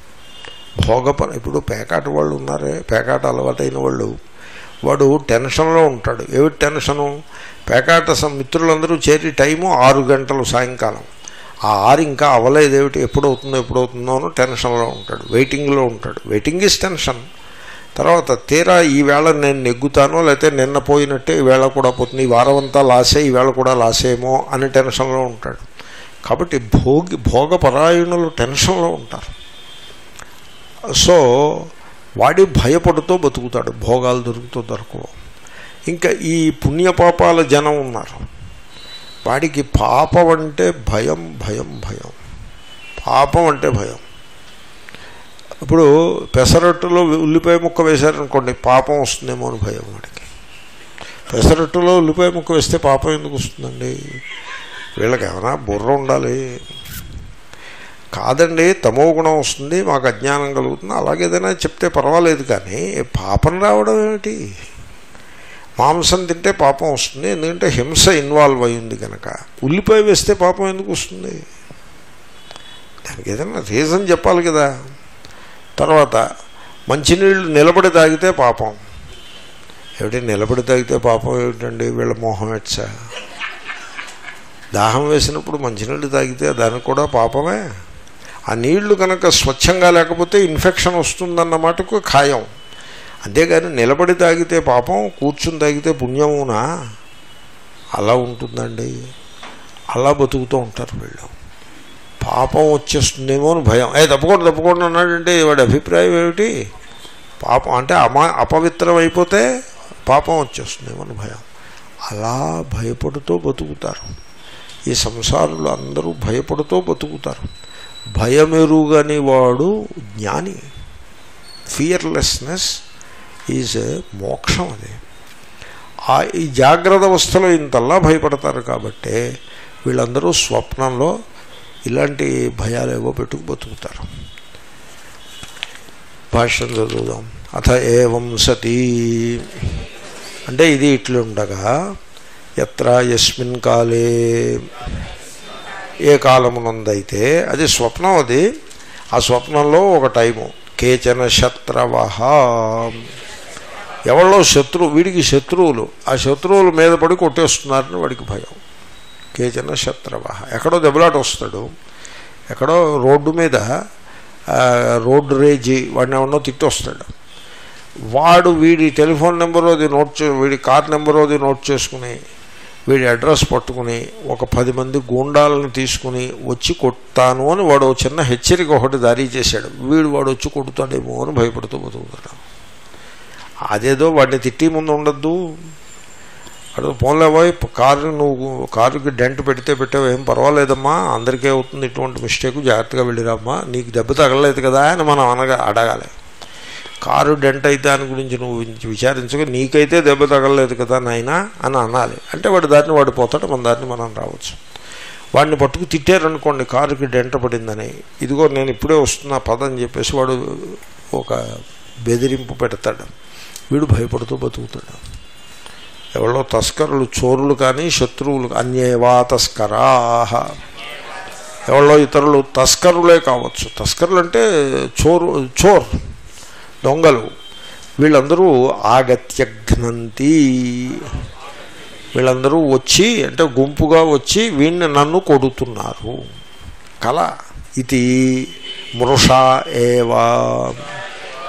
భోగపర ఇప్పుడు పేకాట వాళ్ళు ఉన్నారే పేకాట అలవాటైన వాళ్ళు. వాడు టెన్షన్లో ఉంటాడు. ఏమిటి టెన్షను? పేకాట మిత్రులందరూ చేరి టైము ఆరు గంటలు సాయంకాలం. ఆ ఆరు ఇంకా అవ్వలేదు ఏమిటి ఎప్పుడవుతుందో ఎప్పుడవుతుందో అని టెన్షన్లో ఉంటాడు. వెయిటింగ్లో ఉంటాడు. Waiting is tension. తర్వాత తీరా ఈ వేళ నేను నెగ్గుతానో లేకపోతే నిన్న పోయినట్టే ఈ వేళ కూడా పోతుంది ఈ వారం అంతా లాసే ఈ వేళ కూడా లాసేమో అని టెన్షన్లో ఉంటాడు. కాబట్టి భోగి భోగపరాయణులు టెన్షన్లో ఉంటారు. సో వాడి భయపడుతూ బతుకుతాడు భోగాలు దొరుకుతూ దొరకవు. ఇంకా ఈ పుణ్యపాపాల జనం ఉన్నారు. వాడికి పాపం అంటే భయం భయం భయం. పాపం అంటే భయం. ఇప్పుడు పెసరట్టులో ఉల్లిపాయ ముక్క వేశారనుకోండి పాపం వస్తుందేమో అని భయం వాడికి. పెసరట్టులో ఉల్లిపాయ ముక్క వేస్తే పాపం ఎందుకు వస్తుందండి? వీళ్ళకి ఏమైనా బుర్ర ఉండాలి. కాదండి తమో గుణం వస్తుంది మాకు అజ్ఞానం కలుగుతుంది. అలాగేదైనా చెప్తే పర్వాలేదు కానీ పాపం రావడం ఏమిటి? మాంసం తింటే పాపం వస్తుంది ఎందుకంటే హింస ఇన్వాల్వ్ అయ్యింది కనుక ఉల్లిపాయ వేస్తే పాపం ఎందుకు వస్తుంది? దానికి ఏదైనా రీజన్ చెప్పాలి కదా. తర్వాత మంచినీళ్ళు నిలబడి తాగితే పాపం. ఏమిటి నిలబడి తాగితే పాపం ఏమిటండి? వీళ్ళ మోహం ఎట్సా? దాహం వేసినప్పుడు మంచినీళ్ళు తాగితే దానికి కూడా పాపమే? ఆ నీళ్ళు కనుక స్వచ్ఛంగా లేకపోతే ఇన్ఫెక్షన్ వస్తుందన్నమాటకు ఖాయం. అంతేగాని నిలబడి తాగితే పాపం కూర్చుని తాగితే పుణ్యమునా? అలా ఉంటుందండి. అలా బతుకుతూ ఉంటారు వీళ్ళు. పాపం వచ్చేస్తుందేమో అని భయం. ఏ తప్పకుండా తప్పకుండా అన్నాడంటే వాడి అభిప్రాయం ఏమిటి? పాపం అంటే అమా అపవిత్రం అయిపోతే పాపం వచ్చేస్తుందేమో అని భయం. అలా భయపడుతూ బతుకుతారు. ఈ సంసారులు అందరూ భయపడుతూ బతుకుతారు. భయమెరుగని వాడు జ్ఞాని. ఫియర్లెస్నెస్ ఈజ్ మోక్షం అది. ఆ ఈ జాగ్రత్త అవస్థలో ఇంతలా భయపడతారు కాబట్టి వీళ్ళందరూ స్వప్నంలో ఇలాంటి భయాలు ఏవో పెట్టుకు బతుకుతారు భాష్యం చదువుదాం. అథ ఏవం సతీ. అంటే ఇది ఇట్లుండగా ఎత్ర యస్మిన్ కాలే ఏ కాలమునందైతే అది స్వప్నం అది. ఆ స్వప్నంలో ఒక టైము కేచన శత్రవ ఎవరో శత్రువు వీడికి శత్రువులు ఆ శత్రువుల మీద పడి కొట్టేస్తున్నారని వాడికి భయం. కేచన శత్రవ ఎక్కడో దెబ్బలాట వస్తాడు. ఎక్కడో రోడ్డు మీద రోడ్డు రేజీ వాడిని ఎవరినో తిట్టి వస్తాడు వాడు వీడి టెలిఫోన్ నెంబర్ అది నోట్ చే వీడి కార్ నెంబర్ అది నోట్ చేసుకుని వీడి అడ్రస్ పట్టుకుని ఒక పది మంది గూండాలను తీసుకుని వచ్చి కొట్టాను అని వాడు చిన్న హెచ్చరిక ఒకటి దారి చేశాడు. వీడు వాడు వచ్చి కొడుతాడేమో అని భయపడుతూ బతుకుతాడు. అదేదో వాడిని తిట్టి ముందు ఉండద్దు. అడు పోలేవోయ్ కారు నువ్వు కారుకి డెంట్ పెడితే పెట్టావు ఏం పర్వాలేదమ్మా అందరికీ అవుతుంది ఇటువంటి మిస్టేక్ జాగ్రత్తగా వెళ్ళిరామ్మా నీకు దెబ్బ తగలలేదు కదా అని మనం అనగా అడగాలి. కారు డెంట్ అయితే దాని గురించి నువ్వు విచారించగా నీకైతే దెబ్బ తగలలేదు కదా నాయనా అని అనాలి. అంటే వాడు దారిని వాడు పోతాడు మన దారిని మనం రావచ్చు. వాడిని పట్టుకు తిట్టారనుకోండి కారుకి డెంట పడిందని ఇదిగో నేను ఇప్పుడే వస్తున్నా పదని చెప్పేసి వాడు ఒక బెదిరింపు పెడతాడు. వీడు భయపడుతూ బతుకుతాడు. ఎవరో తస్కరులు చోరులు కానీ శత్రువులు అన్యేవా తస్కరా. ఎవరో ఇతరులు తస్కరులే కావచ్చు. తస్కరులు అంటే చోరు చోర్ దొంగలు. వీళ్ళందరూ ఆగత్యఘ్నంతి. వీళ్ళందరూ వచ్చి అంటే గుంపుగా వచ్చి వీణ్ణి నన్ను కొడుతున్నారు. కళ ఇది మృష ఏవా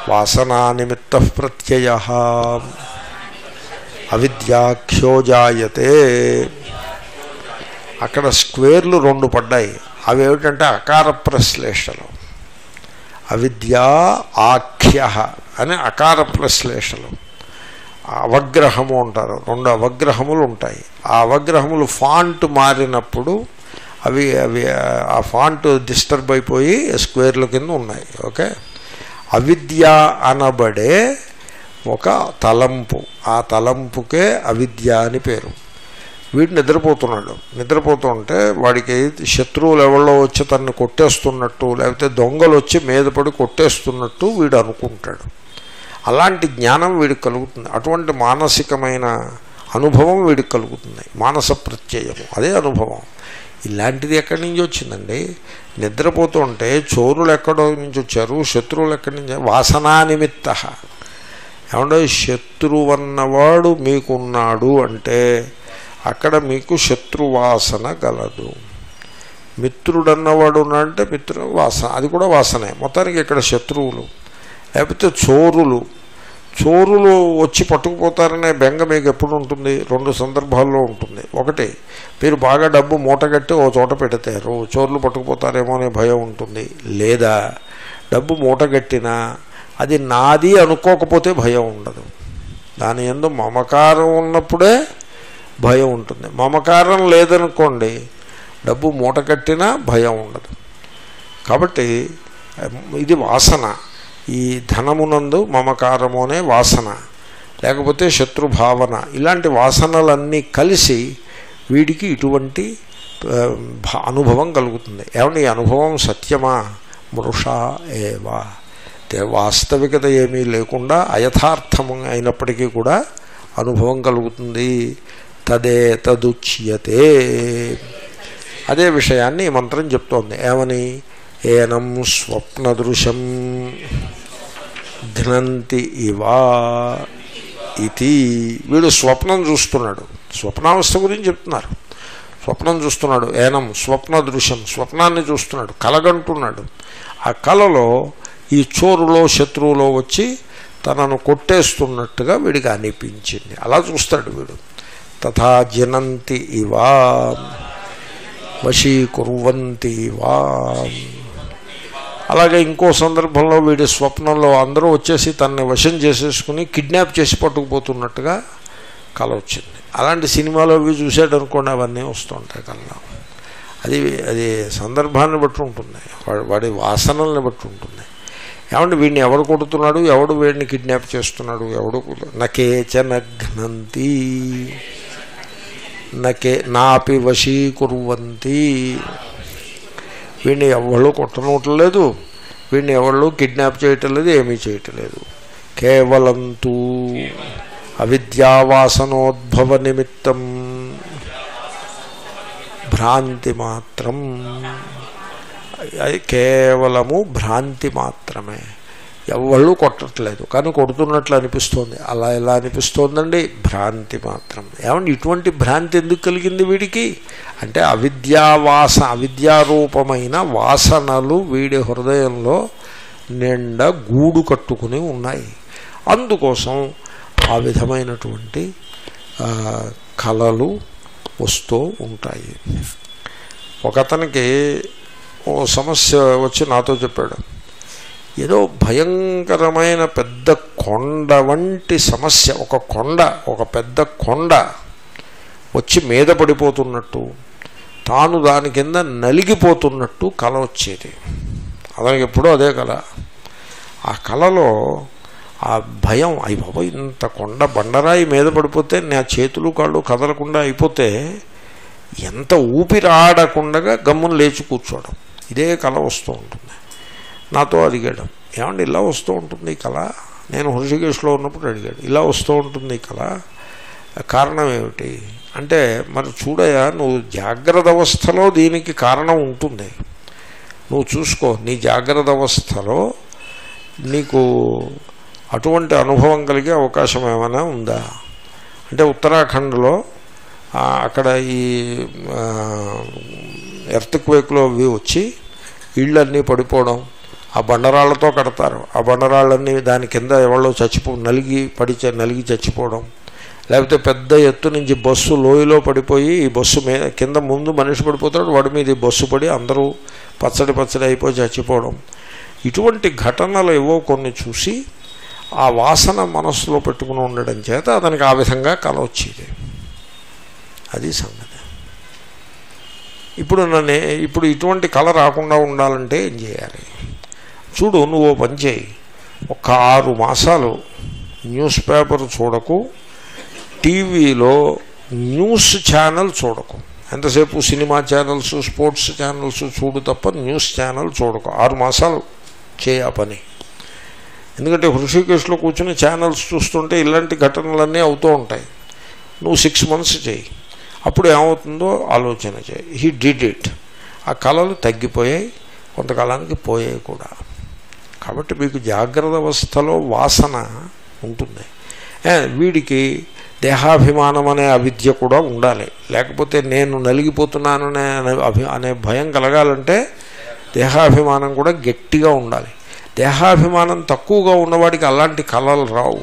వాసనా నిమిత్త ప్రత్యయ. అవిద్యాఖ్యోజాయతే అక్కడ స్క్వేర్లు రెండు పడ్డాయి. అవి ఏమిటంటే అకార ప్రశ్లేషలు అవిద్యా ఆఖ్య అని అకార ప్రశ్లేషలు అవగ్రహము అంటారు. రెండు అవగ్రహములు ఉంటాయి. ఆ అవగ్రహములు ఫాంట్ మారినప్పుడు అవి అవి ఆ ఫాంట్ డిస్టర్బ్ అయిపోయి స్క్వేర్ల కింద ఉన్నాయి. ఓకే? అవిద్య అనబడే ఒక తలంపు. ఆ తలంపుకే అవిద్య అని పేరు. వీడు నిద్రపోతున్నాడు. నిద్రపోతుంటే వాడికి శత్రువులు ఎవరో వచ్చి తనని కొట్టేస్తున్నట్టు లేకపోతే దొంగలు వచ్చి మీద పడి కొట్టేస్తున్నట్టు వీడు అనుకుంటాడు. అలాంటి జ్ఞానం వీడికి కలుగుతుంది. అటువంటి మానసికమైన అనుభవం వీడికి కలుగుతుంది. మానస ప్రత్యయము. అదే అనుభవం. ఇలాంటిది ఎక్కడి నుంచి వచ్చిందండి? నిద్రపోతుంటే చోరులు ఎక్కడో నుంచి వచ్చారు శత్రువులు ఎక్కడి నుంచి? వాసనా నిమిత్త. ఏమంటే శత్రువు అన్నవాడు మీకున్నాడు అంటే అక్కడ మీకు శత్రువాసన గలదు. మిత్రుడన్నవాడు ఉన్నాడంటే మిత్రు వాసన. అది కూడా వాసనే. మొత్తానికి ఇక్కడ శత్రువులు లేకపోతే చోరులు. చోరులు వచ్చి పట్టుకుపోతారనే బెంగ మీకు ఎప్పుడు ఉంటుంది? రెండు సందర్భాల్లో ఉంటుంది. ఒకటి మీరు బాగా డబ్బు మూటగట్టి ఓ చోట పెడతారు. చోర్లు పట్టుకుపోతారేమో అనే భయం ఉంటుంది. లేదా డబ్బు మూటగట్టినా అది నాది అనుకోకపోతే భయం ఉండదు. దాని ఎందు మమకారం ఉన్నప్పుడే భయం ఉంటుంది. మమకారం లేదనుకోండి డబ్బు మూట కట్టినా భయం ఉండదు. కాబట్టి ఇది వాసన. ఈ ధనమునందు మమకారము అనే వాసన. లేకపోతే శత్రుభావన. ఇలాంటి వాసనలన్నీ కలిసి వీడికి ఇటువంటి భా- అనుభవం కలుగుతుంది. ఏమన్నా ఈ అనుభవం సత్యమా? మృష ఏవా? వాస్తవికత ఏమీ లేకుండా అయథార్థము అయినప్పటికీ కూడా అనుభవం కలుగుతుంది. తదే తదుచ్యతే. అదే విషయాన్ని ఈ మంత్రం చెప్తోంది. ఏమని? ఏనం స్వప్నదృశం ఘ్నంతి ఇవా ఇది వీడు స్వప్నం చూస్తున్నాడు. స్వప్నావస్థ గురించి చెప్తున్నారు. స్వప్నం చూస్తున్నాడు. ఏనం స్వప్న దృశ్యం స్వప్నాన్ని చూస్తున్నాడు. కలగంటున్నాడు. ఆ కలలో ఈ చోరులో శత్రువులో వచ్చి తనను కొట్టేస్తున్నట్టుగా వీడికి అనిపించింది. అలా చూస్తాడు వీడు. తథా జనంతి ఇవా వశీకుర్వంతి ఇవా. అలాగే ఇంకో సందర్భంలో వీడి స్వప్నంలో అందరూ వచ్చేసి తనని వశం చేసేసుకుని కిడ్నాప్ చేసి పట్టుకుపోతున్నట్టుగా కల వచ్చింది. అలాంటి సినిమాలో అవి చూసాడు అనుకోండి అవన్నీ వస్తుంటాయి కళ్ళ అది అది సందర్భాన్ని బట్టి ఉంటుంది. వాడి వాడి వాసనల్ని బట్టి ఉంటుంది. ఏమంటే వీడిని ఎవడు కొడుతున్నాడు? ఎవడు వీడిని కిడ్నాప్ చేస్తున్నాడు? ఎవడు నకేచన ఘ్నంతి నకే నాపి వశీకురువంతి వీడిని ఎవళ్ళు కొట్టనట్లేదు. వీడిని ఎవళ్ళు కిడ్నాప్ చేయటం లేదు ఏమీ చేయటం లేదు కేవలం తూ అవిద్యావాసనోద్భవ నిమిత్తం భ్రాంతి మాత్రం అది కేవలము భ్రాంతి మాత్రమే. ఎవళ్ళు కొట్టట్లేదు. కానీ కొడుతున్నట్లు అనిపిస్తోంది. అలా ఎలా అనిపిస్తోందండి? భ్రాంతి మాత్రం. ఏమంటే ఇటువంటి భ్రాంతి ఎందుకు కలిగింది వీడికి? అంటే అవిద్యావాస అవిద్యారూపమైన వాసనలు వీడి హృదయంలో నిండా గూడు కట్టుకుని ఉన్నాయి. అందుకోసం ఆ విధమైనటువంటి కళలు వస్తూ ఉంటాయి. ఒకతనికి ఓ సమస్య వచ్చి నాతో చెప్పాడు. ఏదో భయంకరమైన పెద్ద కొండ వంటి సమస్య ఒక కొండ ఒక పెద్ద కొండ వచ్చి మీద పడిపోతున్నట్టు తాను దాని కింద నలిగిపోతున్నట్టు కళ వచ్చేది. అతనికి ఎప్పుడూ అదే కళ ఆ కళలో ఆ భయం అయి బాబా ఇంత కొండ బండరాయి మీద పడిపోతే నా చేతులు కాళ్ళు కదలకుండా అయిపోతే ఎంత ఊపిరాడకుండా గమ్మున లేచి కూర్చోవడం. ఇదే కళ వస్తూ ఉంటుంది. నాతో అడిగాడు ఏమండి ఇలా వస్తూ ఉంటుంది ఈ కళ? నేను హృషికేశ్లో ఉన్నప్పుడు అడిగాడు ఇలా వస్తూ ఉంటుంది ఈ కళ? కారణం ఏమిటి? అంటే మరి చూడయా నువ్వు జాగ్రత్త అవస్థలో దీనికి కారణం ఉంటుంది. నువ్వు చూసుకో నీ జాగ్రత్త అవస్థలో నీకు అటువంటి అనుభవం కలిగే అవకాశం ఏమైనా ఉందా? అంటే ఉత్తరాఖండ్లో అక్కడ ఈ ఎర్త్క్వేక్లో అవి వచ్చి ఇళ్ళన్నీ పడిపోవడం ఆ బండరాళ్ళతో కడతారు. ఆ బండరాళ్ళన్నీ దాని కింద ఎవరో చచ్చిపో నలిగి పడి నలిగి చచ్చిపోవడం. లేకపోతే పెద్ద ఎత్తు నుంచి బస్సు లోయలో పడిపోయి ఈ బస్సు మీద కింద ముందు మనిషి పడిపోతాడు వాడి మీద బస్సు పడి అందరూ పచ్చడి పచ్చడి అయిపోయి చచ్చిపోవడం. ఇటువంటి ఘటనలు ఏవో కొన్ని చూసి ఆ వాసన మనస్సులో పెట్టుకుని ఉండడం చేత అతనికి ఆ విధంగా కల వచ్చేది అది సంగతి. ఇప్పుడు నన్ను ఇప్పుడు ఇటువంటి కళ రాకుండా ఉండాలంటే ఏం చేయాలి? చూడు నువ్వు పని చేయి. ఒక ఆరు మాసాలు న్యూస్ పేపర్ చూడకు టీవీలో న్యూస్ ఛానల్ చూడకు. ఎంతసేపు సినిమా ఛానల్స్ స్పోర్ట్స్ ఛానల్స్ చూడు తప్ప న్యూస్ ఛానల్ చూడకు. ఆరు మాసాలు చేయ ఆ పని. ఎందుకంటే హృషికేశ్లో కూర్చుని ఛానల్స్ చూస్తుంటే ఇలాంటి ఘటనలన్నీ అవుతూ ఉంటాయి. నువ్వు సిక్స్ మంత్స్ చేయి. అప్పుడు ఏమవుతుందో ఆలోచన చేయి. హీ డిడ్ ఇట్ ఆ కళలు తగ్గిపోయాయి కొంతకాలానికి పోయాయి కూడా. కాబట్టి మీకు జాగ్రత్త అవస్థలో వాసన ఉంటుంది. Eh, వీడికి దేహాభిమానం అనే అవిద్య కూడా ఉండాలి. లేకపోతే నేను నలిగిపోతున్నాననే అభి అనే భయం కలగాలంటే దేహాభిమానం కూడా గట్టిగా ఉండాలి. దేహాభిమానం తక్కువగా ఉన్నవాడికి అలాంటి కళలు రావు.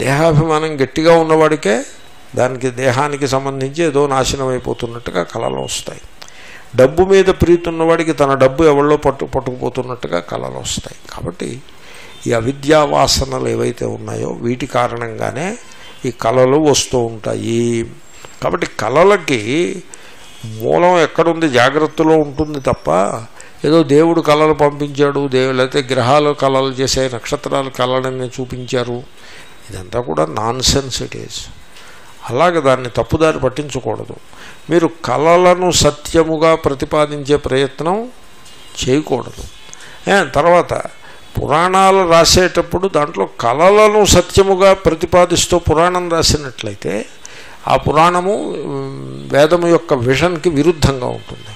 దేహాభిమానం గట్టిగా ఉన్నవాడికే దానికి దేహానికి సంబంధించి ఏదో నాశనం అయిపోతున్నట్టుగా కళలు వస్తాయి. డబ్బు మీద ప్రీతి ఉన్నవాడికి తన డబ్బు ఎవరిలో పట్టు పట్టుకుపోతున్నట్టుగా కళలు వస్తాయి. కాబట్టి ఈ అవిద్యా వాసనలు ఏవైతే ఉన్నాయో వీటి కారణంగానే ఈ కళలు వస్తూ ఉంటాయి. కాబట్టి కళలకి మూలం ఎక్కడుంది? జాగ్రత్తలో ఉంటుంది తప్ప ఏదో దేవుడు కళలు పంపించాడు దేవుడు లేకపోతే గ్రహాలు కళలు చేసే నక్షత్రాలు కళలని చూపించారు. ఇదంతా కూడా నాన్ సెన్స్ ఇట్ ఈజ్ అలాగే దాన్ని తప్పుదారి పట్టించకూడదు. మీరు కళలను సత్యముగా ప్రతిపాదించే ప్రయత్నం చేయకూడదు. తర్వాత పురాణాలు రాసేటప్పుడు దాంట్లో కళలను సత్యముగా ప్రతిపాదిస్తూ పురాణం రాసినట్లయితే ఆ పురాణము వేదము యొక్క విషన్కి విరుద్ధంగా ఉంటుంది.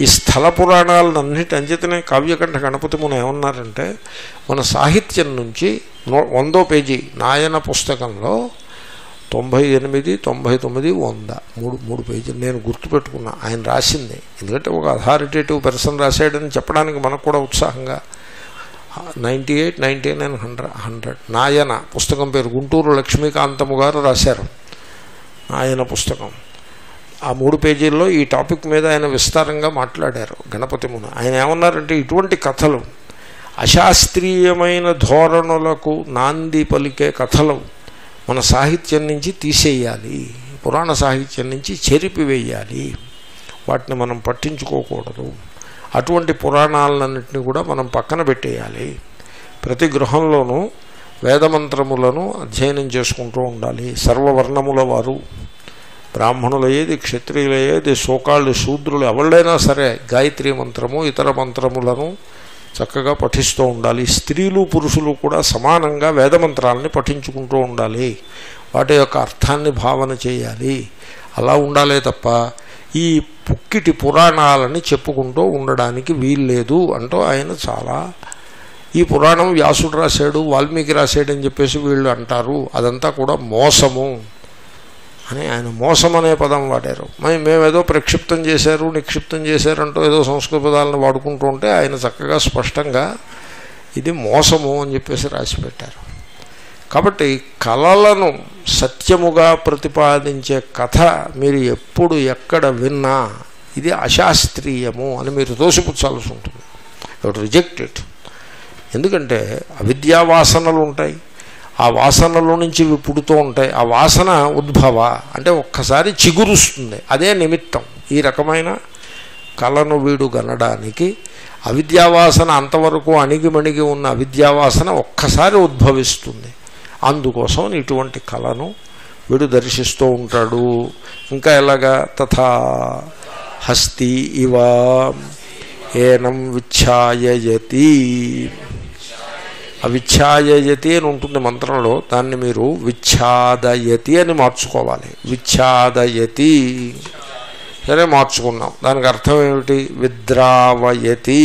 ఈ స్థల పురాణాలన్నిటి అంచేతనే కావ్యకంఠ గణపతి మున ఏమన్నారంటే మన సాహిత్యం నుంచి వందో పేజీ నాయన పుస్తకంలో తొంభై ఎనిమిది తొంభై తొమ్మిది వంద. మూడు మూడు పేజీలు. నేను గుర్తుపెట్టుకున్నా. ఆయన రాసింది. ఎందుకంటే ఒక అథారిటేటివ్ పర్సన్ రాశాడని చెప్పడానికి మనకు కూడా ఉత్సాహంగా. Ninety eight ninety nine hundred hundred. నాయన పుస్తకం పేరు గుంటూరు లక్ష్మీకాంతము గారు రాశారు. నాయన పుస్తకం. ఆ మూడు పేజీల్లో ఈ టాపిక్ మీద ఆయన విస్తారంగా మాట్లాడారు. గణపతి మున. ఆయన ఏమన్నారంటే ఇటువంటి కథలు అశాస్త్రీయమైన ధోరణులకు నాంది పలికే కథలు మన సాహిత్యం నుంచి తీసేయాలి. పురాణ సాహిత్యం నుంచి చెరిపివేయాలి. వాటిని మనం పట్టించుకోకూడదు. అటువంటి పురాణాలన్నింటినీ కూడా మనం పక్కన పెట్టేయాలి. ప్రతి గృహంలోనూ వేదమంత్రములను అధ్యయనం చేసుకుంటూ ఉండాలి. సర్వవర్ణముల వారు. బ్రాహ్మణులు ఏది క్షత్రియులు ఏది సోకాళ్ళు శూద్రులు ఎవళ్ళైనా సరే గాయత్రి మంత్రము ఇతర మంత్రములను చక్కగా పఠిస్తూ ఉండాలి. స్త్రీలు పురుషులు కూడా సమానంగా వేదమంత్రాలని పఠించుకుంటూ ఉండాలి. వాటి యొక్క అర్థాన్ని భావన చేయాలి. అలా ఉండాలే తప్ప ఈ పుక్కిటి పురాణాలని చెప్పుకుంటూ ఉండడానికి వీల్లేదు అంటూ ఆయన చాలా ఈ పురాణం వ్యాసుడు రాశాడు వాల్మీకి రాశాడు అని చెప్పేసి వీళ్ళు అంటారు. అదంతా కూడా మోసము. అని ఆయన మోసం అనే పదం వాడారు. మరి మేమేదో ప్రక్షిప్తం చేశారు నిక్షిప్తం చేశారంటూ ఏదో సంస్కృత పదాలను వాడుకుంటూ ఉంటే ఆయన చక్కగా స్పష్టంగా ఇది మోసము అని చెప్పేసి రాసిపెట్టారు కాబట్టి కళలను సత్యముగా ప్రతిపాదించే కథ మీరు ఎప్పుడు ఎక్కడ విన్నా ఇది అశాస్త్రీయము అని మీరు తోసిపుచ్చాల్సి ఉంటుంది. Reject it. ఎందుకంటే అవిద్యావాసనలు ఉంటాయి. ఆ వాసనలో నుంచి ఇవి పుడుతూ ఉంటాయి ఆ వాసన ఉద్భవ. అంటే ఒక్కసారి చిగురుస్తుంది. అదే నిమిత్తం. ఈ రకమైన కళను వీడు గనడానికి అవిద్యావాసన అంతవరకు అణిగిమణిగి ఉన్న అవిద్యావాసన ఒక్కసారి ఉద్భవిస్తుంది. అందుకోసం ఇటువంటి కళను వీడు దర్శిస్తూ ఉంటాడు. ఇంకా ఎలాగా? తథా హస్తి ఇవ ఏనం విచ్ఛాయయతి. అవిచ్ఛాయయతి అని ఉంటుంది మంత్రంలో దాన్ని మీరు విచ్ఛాదయతి అని మార్చుకోవాలి. విచ్ఛాదయతి. సరే మార్చుకున్నాం. దానికి అర్థం ఏమిటి? విద్రావయతి.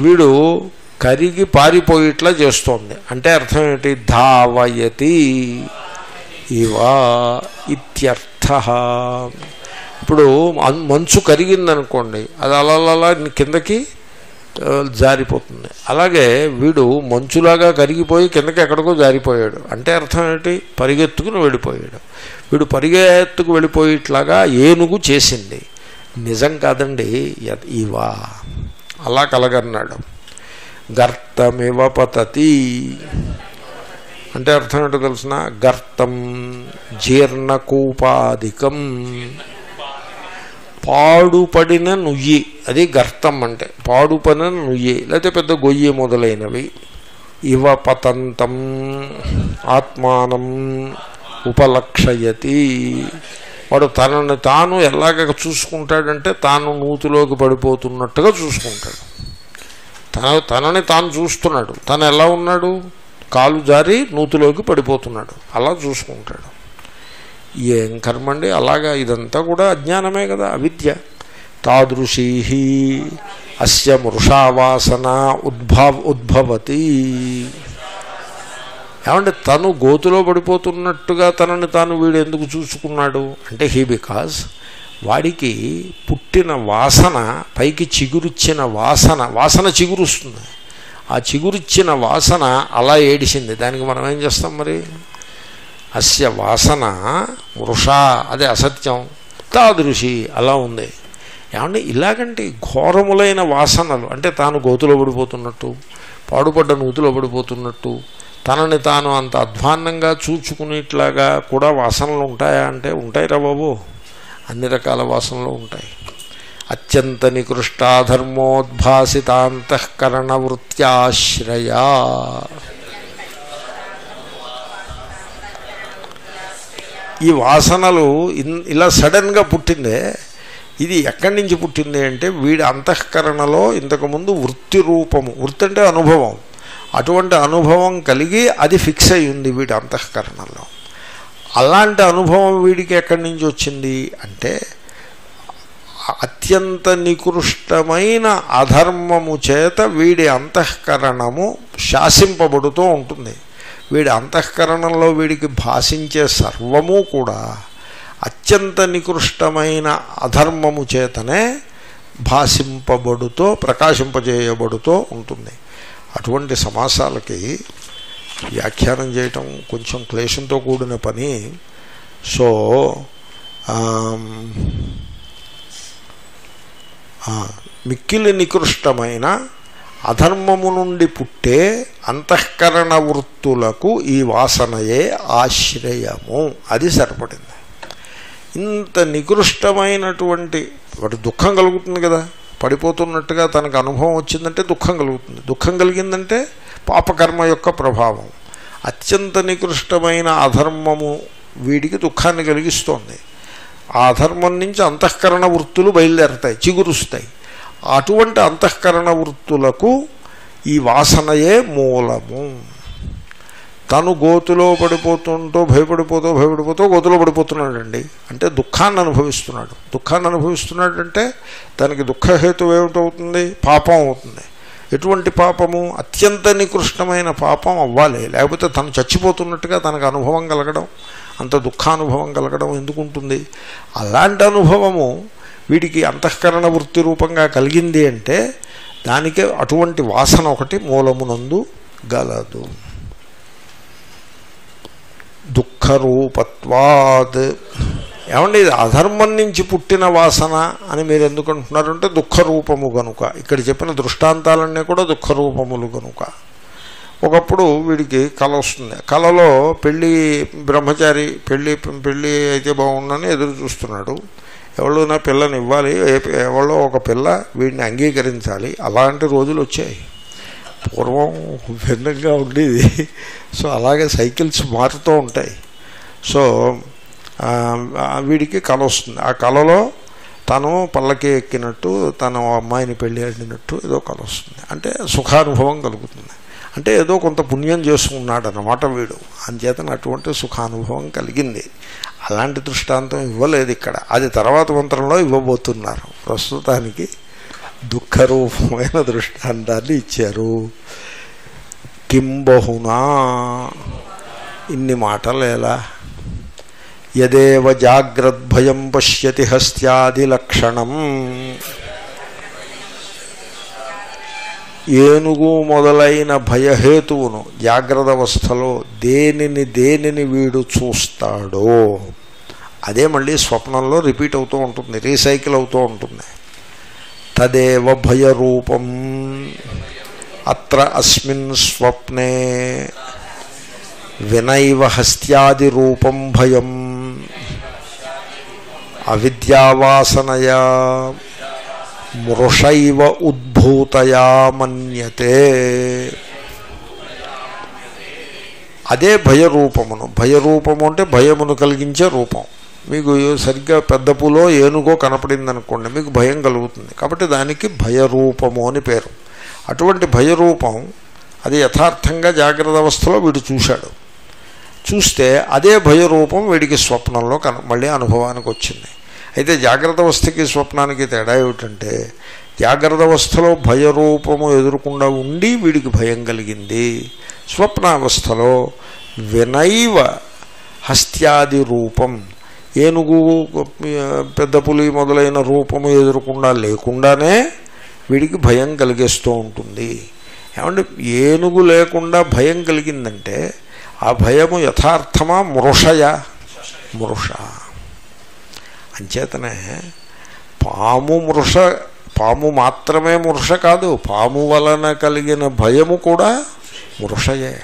వీడు కరిగి పారిపోయిట్లా చేస్తోంది. అంటే అర్థం ఏమిటి? ధావయతి. ఇవా ఇత్యర్థ. ఇప్పుడు మంచు కరిగిందనుకోండి అది అలా కిందకి జారిపోతుంది. అలాగే వీడు మంచులాగా కరిగిపోయి కిందకి ఎక్కడికో జారిపోయాడు. అంటే అర్థం ఏంటి? పరిగెత్తుకుని వెళ్ళిపోయాడు. వీడు పరిగెత్తుకు వెళ్ళిపోయేట్లాగా ఏనుగు చేసింది. నిజం కాదండి ఇవా. అలా కలగన్నాడు. గర్తమివ పతతి. అంటే అర్థం ఏంటో తెలిసిన? గర్తం జీర్ణకూపాధికం. పాడుపడిన నుయ్యి. అది గర్తం అంటే. పాడుపడిన నుయ్యి. లేకపోతే పెద్ద గొయ్యి మొదలైనవి. ఇవ పతంతం ఆత్మానం ఉపలక్షయతి. వాడు తనని తాను ఎలాగ చూసుకుంటాడంటే తాను నూతిలోకి పడిపోతున్నట్టుగా చూసుకుంటాడు. తన తనని తాను చూస్తున్నాడు. తను ఎలా ఉన్నాడు? కాలు జారి నూతిలోకి పడిపోతున్నాడు. అలా చూసుకుంటాడు. ఏం కర్మండి? అలాగా ఇదంతా కూడా అజ్ఞానమే కదా అవిద్య. తాదృశీ అస్య మృషావాసన ఉద్భవ ఉద్భవతి. ఏమంటే తను గోతులో పడిపోతున్నట్టుగా తనని తాను వీడు ఎందుకు చూసుకున్నాడు? అంటే హీ బికాజ్ వాడికి పుట్టిన వాసన పైకి చిగురిచ్చిన వాసన వాసన చిగురుస్తుంది. ఆ చిగురిచ్చిన వాసన అలా ఏడిసింది. దానికి మనం ఏం చేస్తాం మరి? అస్య వాసన వృషా అదే అసత్యం తాదృశి అలా ఉంది. ఏమంటే ఇలాగంటే ఘోరములైన వాసనలు అంటే తాను గోతులో పడిపోతున్నట్టు పాడుపడ్డ నూతులో పడిపోతున్నట్టు తనని తాను అంత అధ్వాన్నంగా చూచుకునేట్లాగా కూడా వాసనలు ఉంటాయా అంటే ఉంటాయిరా బాబు. అన్ని రకాల వాసనలు ఉంటాయి. అత్యంత నికృష్టాధర్మోద్భాసితాంతఃకరణ వృత్యాశ్రయా ఈ వాసనలు ఇన్ ఇలా సడన్గా పుట్టిందే. ఇది ఎక్కడి నుంచి పుట్టింది అంటే వీడి అంతఃకరణలో ఇంతకుముందు వృత్తి రూపము వృత్తి అంటే అనుభవం. అటువంటి అనుభవం కలిగి అది ఫిక్స్ అయి ఉంది వీడి అంతఃకరణలో. అలాంటి అనుభవం వీడికి ఎక్కడి నుంచి వచ్చింది అంటే అత్యంత నికృష్టమైన అధర్మము చేత వీడి అంతఃకరణము శాసింపబడుతూ ఉంటుంది. వీడి అంతఃకరణంలో వీడికి భాషించే సర్వము కూడా అత్యంత నికృష్టమైన అధర్మము చేతనే భాషింపబడుతో ప్రకాశింపజేయబడుతూ ఉంటుంది. అటువంటి సమాసాలకి వ్యాఖ్యానం చేయటం కొంచెం క్లేశంతో కూడిన పని. సో మిక్కిలి నికృష్టమైన అధర్మము నుండి పుట్టే అంతఃకరణ వృత్తులకు ఈ వాసనయే ఆశ్రయము. అది సరిపడింది. ఇంత నికృష్టమైనటువంటి వాటి దుఃఖం కలుగుతుంది కదా. పడిపోతున్నట్టుగా తనకు అనుభవం వచ్చిందంటే దుఃఖం కలుగుతుంది. దుఃఖం కలిగిందంటే పాపకర్మ యొక్క ప్రభావం. అత్యంత నికృష్టమైన అధర్మము వీడికి దుఃఖాన్ని కలిగిస్తోంది. ఆ అధర్మం నుంచి అంతఃకరణ వృత్తులు బయలుదేరతాయి చిగురుస్తాయి. అటువంటి అంతఃకరణ వృత్తులకు ఈ వాసనయే మూలము. తను గోతులో పడిపోతుంటూ భయపడిపోతూ భయపడిపోతూ గోతులో పడిపోతున్నాడండి. అంటే దుఃఖాన్ని అనుభవిస్తున్నాడు. దుఃఖాన్ని అనుభవిస్తున్నాడంటే దానికి దుఃఖహేతు ఏమిటవుతుంది? పాపం అవుతుంది. ఎటువంటి పాపము? అత్యంత నికృష్టమైన పాపం అవ్వాలి. లేకపోతే తను చచ్చిపోతున్నట్టుగా తనకు అనుభవం కలగడం అంత దుఃఖానుభవం కలగడం ఎందుకుంటుంది? అలాంటి అనుభవము వీడికి అంతఃకరణ వృత్తి రూపంగా కలిగింది అంటే దానికి అటువంటి వాసన ఒకటి మూలమునందు గలదు. దుఃఖరూపత్వాద్. ఏమండి ఇది అధర్మం నుంచి పుట్టిన వాసన అని మీరు ఎందుకు అంటున్నారంటే దుఃఖరూపము గనుక. ఇక్కడ చెప్పిన దృష్టాంతాలన్నీ కూడా దుఃఖరూపములు గనుక. ఒకప్పుడు వీడికి కళ వస్తుంది. కళలో పెళ్ళి బ్రహ్మచారి పెళ్ళి పెళ్ళి అయితే బాగుండని ఎదురు చూస్తున్నాడు. ఎవరు నా పిల్లని ఇవ్వాలి ఎవరో ఒక పిల్ల వీడిని అంగీకరించాలి అలాంటి రోజులు వచ్చాయి. పూర్వం భిన్నంగా ఉండేది. సో అలాగే సైకిల్స్ మారుతూ ఉంటాయి. సో వీడికి కళ వస్తుంది. ఆ కళలో తను పల్లకి ఎక్కినట్టు తను అమ్మాయిని పెళ్ళి ఆడినట్టు ఏదో కళ వస్తుంది. అంటే సుఖానుభవం కలుగుతుంది. అంటే ఏదో కొంత పుణ్యం చేసుకున్నాడు అన్నమాట వీడు. అంచేతన అటువంటి సుఖానుభవం కలిగింది. అలాంటి దృష్టాంతం ఇవ్వలేదు ఇక్కడ. అది తర్వాత మంత్రంలో ఇవ్వబోతున్నారు. ప్రస్తుతానికి దుఃఖరూపమైన దృష్టాంతాన్ని ఇచ్చారు. కింబహునా ఇన్ని మాటలు ఎలా? యదేవ జాగ్రద్భయం పశ్యతి హస్త్యాది లక్షణం ఏనుగు మొదలైన భయహేతువును జాగ్రత్త అవస్థలో దేనిని దేనిని వీడు చూస్తాడో. అదే మళ్ళీ స్వప్నంలో రిపీట్ అవుతూ ఉంటుంది రీసైకిల్ అవుతూ ఉంటుంది. తదేవ భయరూపం. అత్ర అస్మిన్ స్వప్నే. వినైవ హస్త్యాది రూపం భయం. అవిద్యావాసనయా. మృషైవ ఉద్భూతయా మన్యతే అదే భయరూపమును. భయరూపము అంటే భయమును కలిగించే రూపం. మీకు సరిగ్గా పెద్ద పూలో ఏనుగో కనపడింది అనుకోండి మీకు భయం కలుగుతుంది. కాబట్టి దానికి భయరూపము అని పేరు. అటువంటి భయరూపం అది యథార్థంగా జాగ్రత్త అవస్థలో వీడు చూశాడు. చూస్తే అదే భయరూపం వీడికి స్వప్నంలో కన మళ్ళీ అనుభవానికి వచ్చింది. అయితే జాగ్రత్త అవస్థకి స్వప్నానికి తేడా ఏమిటంటే జాగ్రత్త అవస్థలో భయరూపము ఎదురకుండా ఉండి వీడికి భయం కలిగింది. స్వప్నావస్థలో వినైవ హస్త్యాది రూపం ఏనుగు పెద్ద పులి మొదలైన రూపము ఎదురకుండా లేకుండానే వీడికి భయం కలిగేస్తూ ఉంటుంది. ఏమంటే ఏనుగు లేకుండా భయం కలిగిందంటే ఆ భయము యథార్థమా మృషయ? మృష. అంచేతనే పాము మృష పాము మాత్రమే మృష కాదు పాము వలన కలిగిన భయము కూడా మృషయే.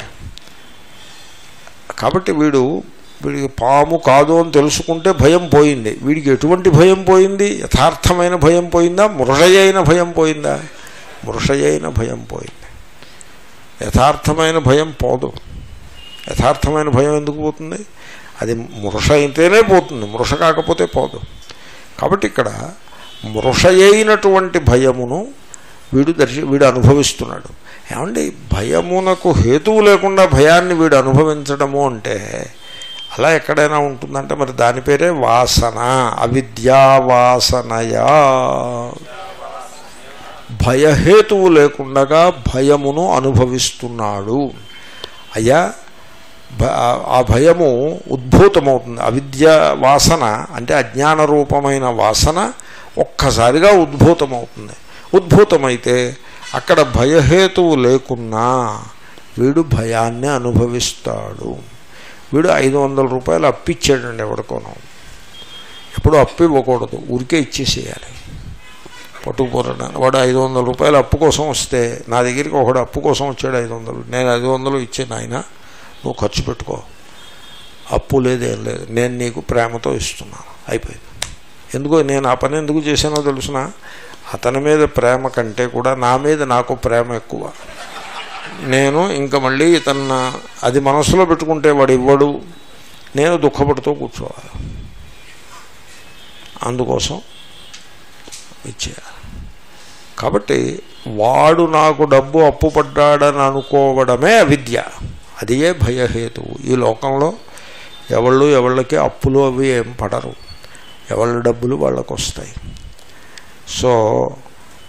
కాబట్టి వీడు వీడికి పాము కాదు అని తెలుసుకుంటే భయం పోయింది. వీడికి ఎటువంటి భయం పోయింది? యథార్థమైన భయం పోయిందా? మృషయైన భయం పోయిందా? మృషయైన భయం పోయింది. యథార్థమైన భయం పోదు. యథార్థమైన భయం ఎందుకు పోతుంది? అది మృష అయితేనే పోతుంది. మృష కాకపోతే పోదు. కాబట్టి ఇక్కడ మృషయైనటువంటి భయమును వీడు దర్శి వీడు అనుభవిస్తున్నాడు. ఏమండి భయమునకు హేతువు లేకుండా భయాన్ని వీడు అనుభవించడము అంటే అలా ఎక్కడైనా ఉంటుందంటే మరి దాని పేరే వాసన. అవిద్యావాసనయా భయహేతువు లేకుండా భయమును అనుభవిస్తున్నాడు. అయ్యా ఆ భయము ఉద్భూతమవుతుంది. అవిద్య వాసన అంటే అజ్ఞాన రూపమైన వాసన ఒక్కసారిగా ఉద్భూతమవుతుంది. ఉద్భూతమైతే అక్కడ భయహేతువు లేకున్నా వీడు భయాన్ని అనుభవిస్తాడు. వీడు ఐదు వందల రూపాయలు అప్పిచ్చాడండి ఎవరికోనో ఎప్పుడు అప్పు ఇవ్వకూడదు. ఊరికే ఇచ్చేసేయాలి. పట్టుకుపోరాడు వాడు ఐదు వందల రూపాయలు అప్పు కోసం వస్తే నా దగ్గరికి ఒకడు అప్పు కోసం వచ్చాడు ఐదు వందలు. నేను ఐదు వందలు ఇచ్చాను ఆయన నువ్వు ఖర్చు పెట్టుకో. అప్పు లేదేం లేదు. నేను నీకు ప్రేమతో ఇస్తున్నాను అయిపోయింది. ఎందుకో నేను ఆ పని ఎందుకు చేశానో తెలుసిన? అతని మీద ప్రేమ కంటే కూడా నా మీద నాకు ప్రేమ ఎక్కువ. నేను ఇంకా మళ్ళీ ఇతన్న అది మనసులో పెట్టుకుంటే వాడు ఇవ్వడు. నేను దుఃఖపడుతూ కూర్చోవాలి. అందుకోసం ఇచ్చేయాలి. కాబట్టి వాడు నాకు డబ్బు అప్పు పడ్డాడని అనుకోవడమే అవిద్య. అదియే భయహేతువు ఈ లోకంలో ఎవళ్ళు ఎవళ్ళకి అప్పులు అవి ఏం పడరు. ఎవళ్ళ డబ్బులు వాళ్ళకు వస్తాయి సో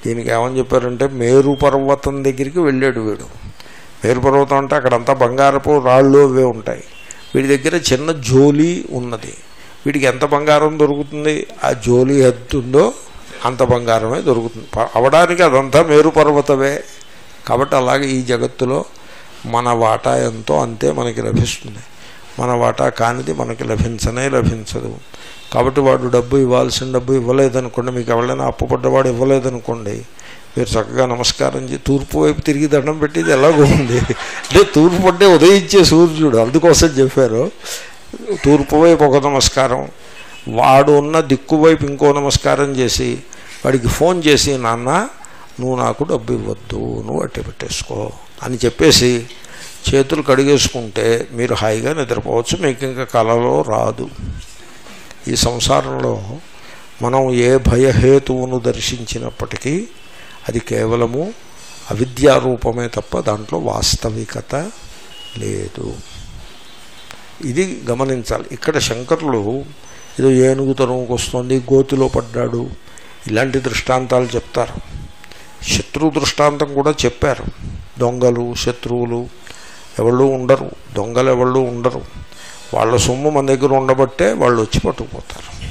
దీనికి ఏమని చెప్పారంటే మేరు పర్వతం దగ్గరికి వెళ్ళాడు వీడు. మేరు పర్వతం అంటే అక్కడంతా బంగారపు రాళ్ళు అవే ఉంటాయి. వీడి దగ్గర చిన్న జోలి ఉన్నది. వీడికి ఎంత బంగారం దొరుకుతుంది? ఆ జోలి ఎంత ఉందో అంత బంగారమే దొరుకుతుంది. అవడానికి అదంతా మేరు పర్వతమే. కాబట్టి అలాగే ఈ జగత్తులో మన వాటా ఎంతో అంతే మనకి లభిస్తుంది. మన వాటా కానిది మనకి లభించనే లభించదు. కాబట్టి వాడు డబ్బు ఇవ్వాల్సిన డబ్బు ఇవ్వలేదనుకోండి మీకు ఎవరైనా అప్పు పడ్డవాడు ఇవ్వలేదనుకోండి మీరు చక్కగా నమస్కారం చేసి తూర్పు వైపు తిరిగి దండం పెట్టేది ఎలాగో ఉంది. అంటే తూర్పు పడ్డే ఉదయించే సూర్యుడు అందుకోసం చెప్పారు. తూర్పు వైపు ఒక నమస్కారం వాడు ఉన్న దిక్కు వైపు ఇంకో నమస్కారం చేసి వాడికి ఫోన్ చేసి నాన్న నువ్వు నాకు డబ్బు ఇవ్వద్దు నువ్వు అట్టే పెట్టేసుకో. అని చెప్పేసి చేతులు కడిగేసుకుంటే మీరు హాయిగా నిద్రపోవచ్చు మీకు ఇంకా కలలో రాదు. ఈ సంసారంలో మనం ఏ భయహేతువును దర్శించినప్పటికీ అది కేవలము అవిద్యారూపమే తప్ప దాంట్లో వాస్తవికత లేదు. ఇది గమనించాలి. ఇక్కడ శంకరులు ఏదో ఏనుగు తరువుకు వస్తుంది గోతిలో పడ్డాడు ఇలాంటి దృష్టాంతాలు చెప్తారు. శత్రు దృష్టాంతం కూడా చెప్పారు. దొంగలు శత్రువులు ఎవళ్ళు ఉండరు. దొంగలు ఎవళ్ళు ఉండరు. వాళ్ళ సొమ్ము మన దగ్గర ఉండబట్టే వాళ్ళు వచ్చి పట్టుకుపోతారు.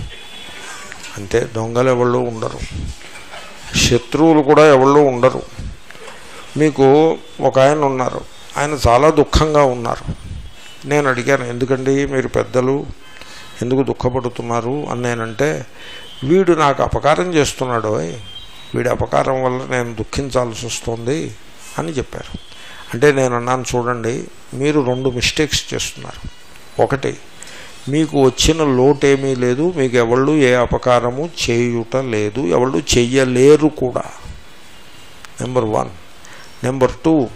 అంతే దొంగలు ఎవళ్ళు ఉండరు. శత్రువులు కూడా ఎవళ్ళు ఉండరు. మీకు ఒక ఆయన ఉన్నారు. ఆయన చాలా దుఃఖంగా ఉన్నారు. నేను అడిగాను ఎందుకండి మీరు పెద్దలు? ఎందుకు దుఃఖపడుతున్నారు? అని నేనంటే వీడు నాకు అపకారం చేస్తున్నాడు ఓయ్. వీడి అపకారం వల్ల నేను దుఃఖించాల్సి వస్తుంది. అని చెప్పారు. అంటే నేను అన్నాను చూడండి మీరు రెండు మిస్టేక్స్ చేస్తున్నారు. ఒకటి మీకు వచ్చిన లోటేమీ లేదు మీకు ఎవళ్ళు ఏ అపకారము చేయుట లేదు ఎవళ్ళు చెయ్యలేరు కూడా. నెంబర్ వన్ నెంబర్ టూ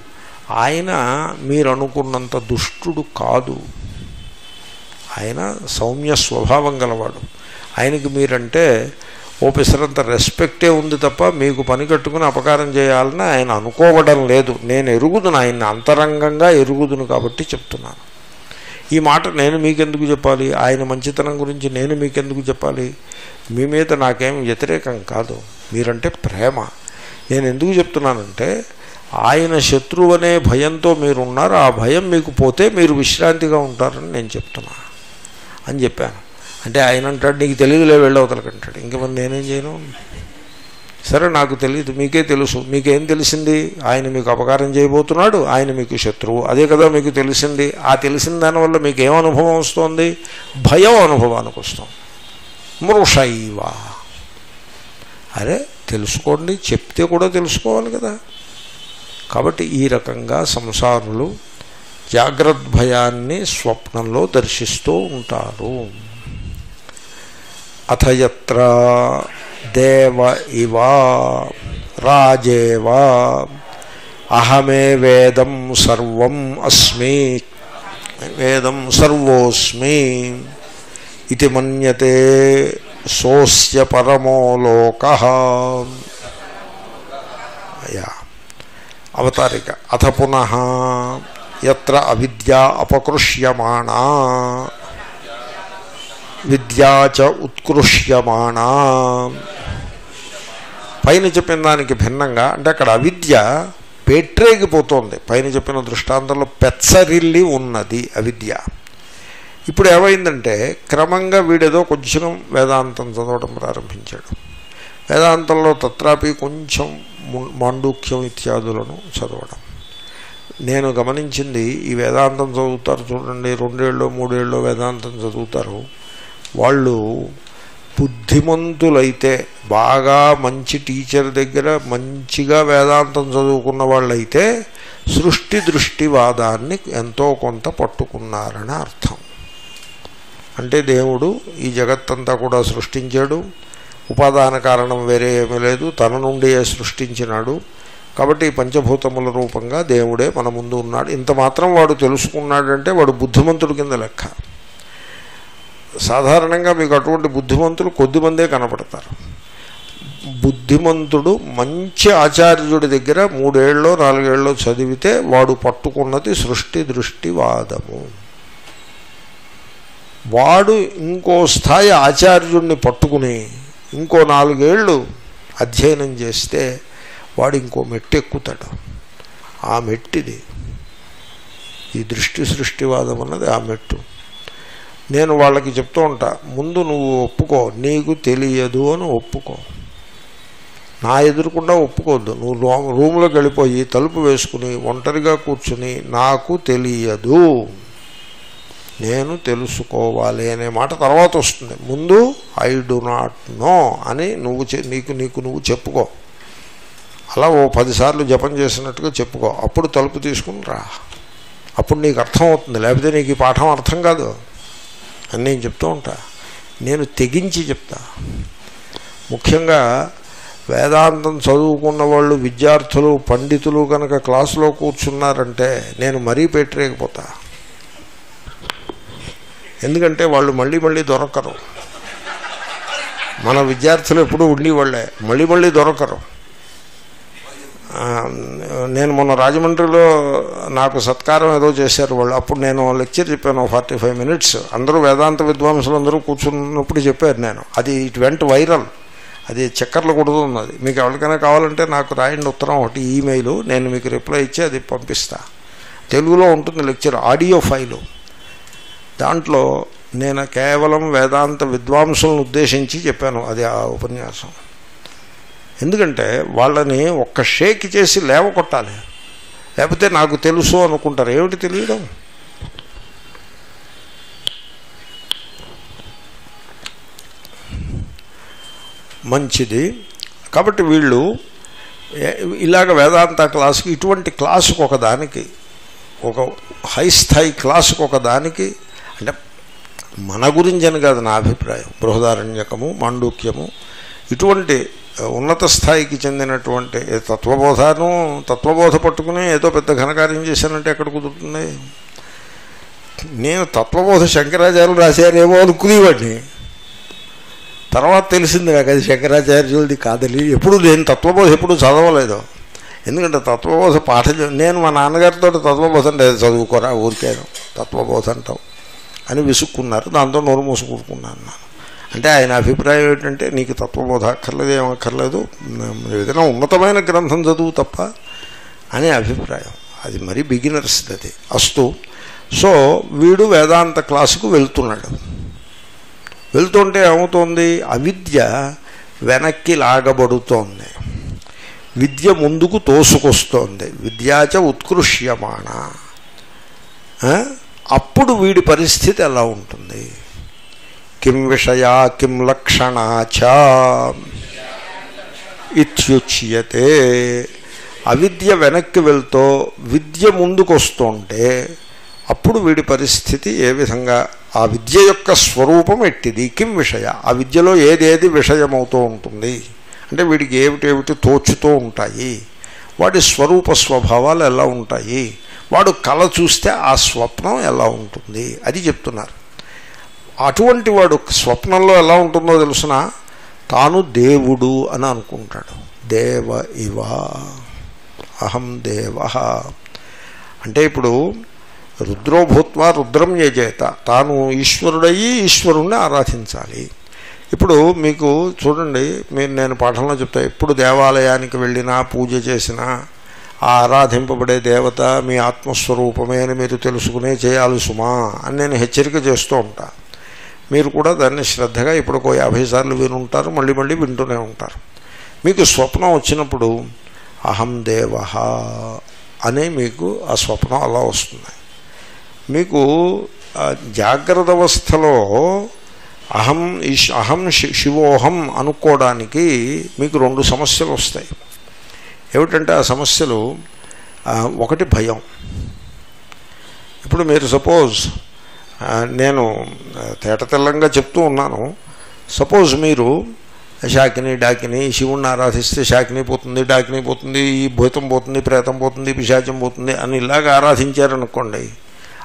ఆయన మీరు అనుకున్నంత దుష్టుడు కాదు. ఆయన సౌమ్య స్వభావం గలవాడు. ఆయనకి మీరంటే ఓపిసరంత రెస్పెక్టే ఉంది తప్ప మీకు పని కట్టుకుని అపకారం చేయాలని ఆయన అనుకోవడం లేదు. నేను ఎరుగుదును ఆయన్ని అంతరంగంగా ఎరుగుదును కాబట్టి చెప్తున్నాను. ఈ మాట నేను మీకెందుకు చెప్పాలి? ఆయన మంచితనం గురించి నేను మీకెందుకు చెప్పాలి? మీ మీద నాకేం వ్యతిరేకం కాదు. మీరంటే ప్రేమ. నేను ఎందుకు చెప్తున్నానంటే ఆయన శత్రువు అనే భయంతో మీరున్నారు. ఆ భయం మీకు పోతే మీరు విశ్రాంతిగా ఉంటారని నేను చెప్తున్నా అని చెప్పాను. అంటే ఆయన అంటాడు నీకు తెలియదులే వెళ్ళవతలకి అంటాడు. ఇంక మరి నేనేం చేయను? సరే నాకు తెలియదు మీకే తెలుసు. మీకేం తెలిసింది? ఆయన మీకు అపకారం చేయబోతున్నాడు ఆయన మీకు శత్రువు. అదే కదా మీకు తెలిసింది. ఆ తెలిసిన దానివల్ల మీకు ఏం అనుభవం వస్తుంది? భయం అనుభవానికి వస్తుంది. మృషైవ. అరే తెలుసుకోండి చెప్తే కూడా తెలుసుకోవాలి కదా. కాబట్టి ఈ రకంగా సంసారులు జాగ్రత్త భయాన్ని స్వప్నంలో దర్శిస్తూ ఉంటారు. అథయత్ర దేవ ఇవ రాజేవ అహమే వేదం సర్వం అస్మి వేదం సర్వోస్మి ఇది మన్యతే సోస్య పరమో లోక యా అవతారిక అథ పునః ఎత్ర అవిద్యా అపకృష్యమాణా విద్యా చ ఉత్కృష్యమాణా పైన చెప్పిన దానికి భిన్నంగా అంటే అక్కడ అవిద్య పేట్రేగిపోతోంది. పైన చెప్పిన దృష్టాంతంలో పెచ్చరిల్లి ఉన్నది అవిద్య. ఇప్పుడు ఏమైందంటే క్రమంగా వీడేదో కొంచెం వేదాంతం చదవడం ప్రారంభించాడు. వేదాంతంలో తత్రాపి కొంచెం మాండూక్యం ఇత్యాదులను చదవడం. నేను గమనించింది ఈ వేదాంతం చదువుతారు చూడండి రెండేళ్ళు మూడేళ్ళు వేదాంతం చదువుతారు. వాళ్ళు బుద్ధిమంతులైతే బాగా మంచి టీచర్ దగ్గర మంచిగా వేదాంతం చదువుకున్న వాళ్ళైతే సృష్టి దృష్టివాదాన్ని ఎంతో కొంత పట్టుకున్నారని అర్థం. అంటే దేవుడు ఈ జగత్తంతా కూడా సృష్టించాడు. ఉపాదాన కారణం వేరే ఏమీ లేదు. తన నుండియే సృష్టించినాడు. కాబట్టి పంచభూతముల రూపంగా దేవుడే మన ముందు ఉన్నాడు. ఇంత మాత్రం వాడు తెలుసుకున్నాడంటే వాడు బుద్ధిమంతుడి కింద లెక్క. సాధారణంగా మీకు అటువంటి బుద్ధిమంతులు కొద్దిమందే కనపడతారు. బుద్ధిమంతుడు మంచి ఆచార్యుడి దగ్గర మూడేళ్ళలో నాలుగేళ్ళలో చదివితే వాడు పట్టుకున్నది సృష్టి దృష్టివాదము వాడు ఇంకో స్థాయి ఆచార్యుడిని పట్టుకుని ఇంకో నాలుగేళ్ళు అధ్యయనం చేస్తే వాడు ఇంకో మెట్టు ఎక్కుతాడు ఆ మెట్టిది. ఈ దృష్టి సృష్టివాదం అన్నది ఆ మెట్టు. నేను వాళ్ళకి చెప్తూ ఉంటా ముందు నువ్వు ఒప్పుకో నీకు తెలియదు అని ఒప్పుకో. నా ఎదురుకుండా ఒప్పుకోవద్దు. నువ్వు రూమ్లోకి వెళ్ళిపోయి తలుపు వేసుకుని ఒంటరిగా కూర్చుని నాకు తెలియదు. నేను తెలుసుకోవాలి అనే మాట తర్వాత వస్తుంది. ముందు ఐ డు నాట్ నో అని నువ్వు చె- నీకు నీకు నువ్వు చెప్పుకో. అలా ఓ పదిసార్లు జపం చేసినట్టుగా చెప్పుకో. అప్పుడు తలుపు తీసుకుని రా. అప్పుడు నీకు అర్థం అవుతుంది. లేకపోతే నీకు ఈ పాఠం అర్థం కాదు. అని నేను చెప్తూ ఉంటా. నేను తెగించి చెప్తా. ముఖ్యంగా వేదాంతం చదువుకున్న వాళ్ళు విద్యార్థులు పండితులు కనుక క్లాసులో కూర్చున్నారంటే నేను మరీ పెట్టలేకపోతా ఎందుకంటే వాళ్ళు మళ్ళీ మళ్ళీ దొరకరు. మన విద్యార్థులు ఎప్పుడూ ఉండేవాళ్ళే. మళ్ళీ మళ్ళీ దొరకరు. నేను మొన్న రాజమండ్రిలో నాకు సత్కారం ఏదో చేశారు వాళ్ళు. అప్పుడు నేను లెక్చర్ చెప్పాను ఫార్టీ ఫైవ్ మినిట్స్. అందరూ వేదాంత విద్వాంసులు అందరూ కూర్చున్నప్పుడు చెప్పారు నేను. అది ఇట్ వెంట వైరల్. అది చక్కర్లు కొడుతుంది అది. మీకు ఎవరికైనా కావాలంటే నాకు రాయండి ఉత్తరం ఒకటి ఈమెయిల్. నేను మీకు రిప్లై ఇచ్చి అది పంపిస్తా. తెలుగులో ఉంటుంది లెక్చర్ ఆడియో ఫైలు. దాంట్లో నేను కేవలం వేదాంత విద్వాంసులను ఉద్దేశించి చెప్పాను. అది ఆ ఉపన్యాసం. ఎందుకంటే వాళ్ళని ఒక్క షేక్ చేసి లేవకొట్టాలి లేకపోతే నాకు తెలుసు అనుకుంటారు. ఏమిటి తెలియడం? మంచిది. కాబట్టి వీళ్ళు ఇలాగ వేదాంత క్లాసుకి ఇటువంటి క్లాసుకు ఒక దానికి ఒక హై స్థాయి క్లాసుకు ఒక దానికి అంటే మన గురించి అని కాదు నా అభిప్రాయం. బృహదారణ్యకము మాండూక్యము ఇటువంటి ఉన్నత స్థాయికి చెందినటువంటి తత్వబోధను తత్వబోధ పట్టుకుని ఏదో పెద్ద ఘనకార్యం చేశానంటే ఎక్కడ కుదురుతుంది? నేను తత్వబోధ శంకరాచార్యులు రాశారేమో అనుకునేవాడిని. తర్వాత తెలిసింది నాకు అది శంకరాచార్యులది కాదని. ఎప్పుడు నేను తత్వబోధ ఎప్పుడు చదవలేదు. ఎందుకంటే తత్వబోధ పాఠ నేను మా నాన్నగారితో తత్వబోధ అంటే చదువుకోరా ఊరికేను తత్వబోధ అంటావు అని విసుక్కున్నారు. దాంతో నోరు మూసుకూరుకున్నాను నేను. అంటే ఆయన అభిప్రాయం ఏంటంటే నీకు తత్వబోధ అక్కర్లేదు ఏమక్కర్లేదు ఏదైనా ఉన్నతమైన గ్రంథం చదువు తప్ప అనే అభిప్రాయం. అది మరీ బిగినర్స్ అది అస్తు. సో వీడు వేదాంత క్లాసుకు వెళ్తున్నాడు. వెళ్తుంటే ఏమవుతోంది? అవిద్య వెనక్కి లాగబడుతోంది. విద్య ముందుకు తోసుకొస్తోంది. విద్యాచ ఉత్కృష్యమాణ. అప్పుడు వీడి పరిస్థితి ఎలా ఉంటుంది? కిం విషయా కిం లక్షణా చ ఇత్యుచ్యతే అవిద్య వెనక్కి వెళ్తూ విద్య ముందుకు వస్తుంటే అప్పుడు వీడి పరిస్థితి ఏ విధంగా? ఆ విద్య యొక్క స్వరూపం ఎట్టిది? కిం విషయ? ఆ విద్యలో ఏదేది విషయమవుతూ ఉంటుంది? అంటే వీడికి ఏమిటేమిటి తోచుతూ ఉంటాయి? వాడి స్వరూప స్వభావాలు ఎలా ఉంటాయి? వాడు కళ చూస్తే ఆ స్వప్నం ఎలా ఉంటుంది? అది చెప్తున్నారు. అటువంటి వాడు స్వప్నంలో ఎలా ఉంటుందో తెలుసిన? తాను దేవుడు అని అనుకుంటాడు. దేవ ఇవ. అహం దేవ. అంటే ఇప్పుడు రుద్రోభూత్వ రుద్రం యజేత తాను ఈశ్వరుడయ్యి ఈశ్వరుణ్ణి ఆరాధించాలి. ఇప్పుడు మీకు చూడండి మీరు నేను పాఠంలో చెప్తా ఎప్పుడు దేవాలయానికి వెళ్ళినా పూజ చేసినా ఆ ఆరాధింపబడే దేవత మీ ఆత్మస్వరూపమే అని మీరు తెలుసుకునే చేయాలి సుమా అని నేను హెచ్చరిక చేస్తూ ఉంటాను మీరు కూడా దాన్ని శ్రద్ధగా ఇప్పుడు ఒక యాభై సార్లు వినుంటారు మళ్ళీ మళ్ళీ వింటూనే ఉంటారు. మీకు స్వప్నం వచ్చినప్పుడు అహం దేవ అనే మీకు ఆ స్వప్నం అలా వస్తుంది. మీకు జాగ్రత్త అవస్థలో అహం అహం శి- శివోహం అనుకోవడానికి మీకు రెండు సమస్యలు వస్తాయి. ఏమిటంటే ఆ సమస్యలు ఒకటి భయం. ఇప్పుడు మీరు సపోజ్ నేను తేటతెల్లంగా తేట తెల్లంగా చెప్తూ ఉన్నాను. సపోజ్ మీరు శాకిని డాకిని శివుణ్ణి ఆరాధిస్తే శాకిని పోతుంది డాకిని పోతుంది ఈ భూతం పోతుంది ప్రేతం పోతుంది పిశాచం పోతుంది అని ఇలాగ ఆరాధించారనుకోండి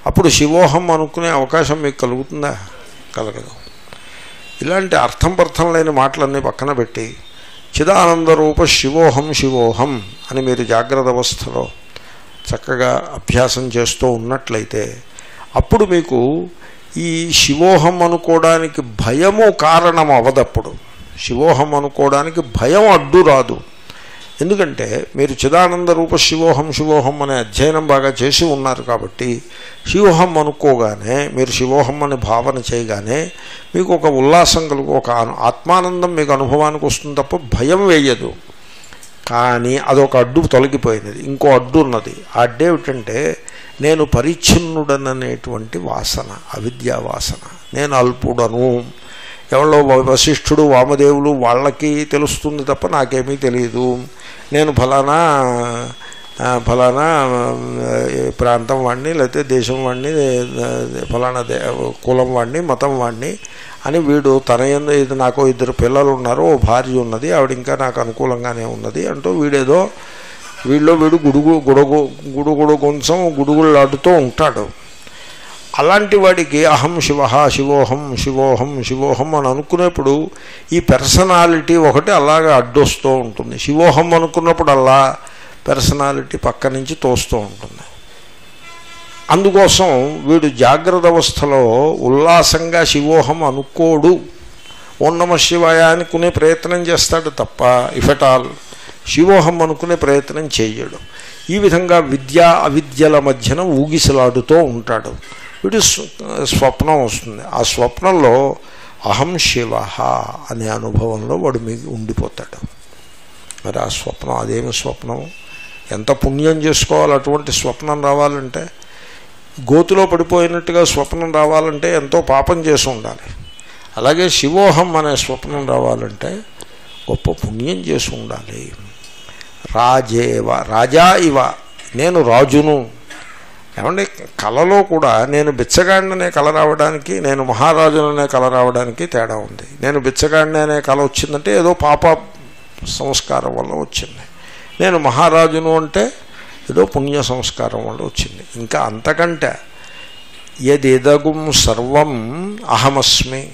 అప్పుడు శివోహం అనుకునే అవకాశం మీకు కలుగుతుందా? కలగదు. ఇలాంటి అర్థం పర్థం లేని మాటలన్నీ పక్కన పెట్టి చిదానంద రూప శివోహం శివోహం అని మీరు జాగ్రత్త అవస్థలో చక్కగా అభ్యాసం చేస్తూ ఉన్నట్లయితే అప్పుడు మీకు ఈ శివోహం అనుకోవడానికి భయము కారణం అవదప్పుడు. శివోహం అనుకోవడానికి భయం అడ్డు రాదు. ఎందుకంటే మీరు చిదానంద రూప శివోహం శివోహం అనే అధ్యయనం బాగా చేసి ఉన్నారు కాబట్టి శివోహం అనుకోగానే మీరు శివోహం అని భావన చేయగానే మీకు ఒక ఉల్లాసం కలుగు ఒక ఆత్మానందం మీకు అనుభవానికి వస్తుంది తప్ప భయం వేయదు. కానీ అదొక అడ్డు తొలగిపోయినది. ఇంకో అడ్డు ఉన్నది. ఆ అడ్డు ఏమిటంటే నేను పరిచ్ఛిన్నుడననేటువంటి వాసన అవిద్యా వాసన. నేను అల్పుడను. ఎవరో వశిష్ఠుడు వామదేవులు వాళ్ళకి తెలుస్తుంది తప్ప నాకేమీ తెలియదు నేను ఫలానా ఫలానా ప్రాంతం వాడిని లేకపోతే దేశం వాడిని ఫలానా దే కులం వాడిని మతం వాడిని అని వీడు తన ఇది నాకు ఇద్దరు పిల్లలు ఉన్నారు ఓ భార్య ఉన్నది ఆవిడ ఇంకా నాకు అనుకూలంగానే ఉన్నది అంటూ వీడేదో వీళ్ళు వీడు గుడుగు గుడుగు గుడుగుడు కొంచెం గుడుగులాడుతూ ఉంటాడు. అలాంటి వాడికి అహం శివ శివోహం శివోహం శివోహం అని అనుకునేప్పుడు ఈ పర్సనాలిటీ ఒకటి అలాగా అడ్డొస్తూ ఉంటుంది. శివోహం అనుకున్నప్పుడు అలా పర్సనాలిటీ పక్క నుంచి తోస్తూ ఉంటుంది. అందుకోసం వీడు జాగ్రత్త అవస్థలో ఉల్లాసంగా శివోహం అనుకోడు. ఓం నమ శివాయ అనుకునే ప్రయత్నం చేస్తాడు తప్ప ఇఫెట్ ఆల్ శివోహం అనుకునే ప్రయత్నం చేయడు. ఈ విధంగా విద్య అవిద్యల మధ్యన ఊగిసలాడుతూ ఉంటాడు. వీడు స్వప్నం వస్తుంది. ఆ స్వప్నంలో అహం శివ అనే అనుభవంలో వాడు మీకు ఉండిపోతాడు. మరి ఆ స్వప్నం అదేమి స్వప్నం ఎంత పుణ్యం చేసుకోవాలి? అటువంటి స్వప్నం రావాలంటే గోతులో పడిపోయినట్టుగా స్వప్నం రావాలంటే ఎంతో పాపం చేసి ఉండాలి. అలాగే శివోహం అనే స్వప్నం రావాలంటే గొప్ప పుణ్యం చేసి ఉండాలి. రాజేవ రాజా ఇవ నేను రాజును. ఏమండి కళలో కూడా నేను బిచ్చగాడిననే కళ రావడానికి నేను మహారాజుననే కళ రావడానికి తేడా ఉంది. నేను బిచ్చగాడిని అనే కళ వచ్చిందంటే ఏదో పాప సంస్కారం వల్ల వచ్చింది. నేను మహారాజును అంటే ఏదో పుణ్య సంస్కారం వల్ల వచ్చింది. ఇంకా అంతకంటే ఎదిదగుం సర్వం అహమస్మి.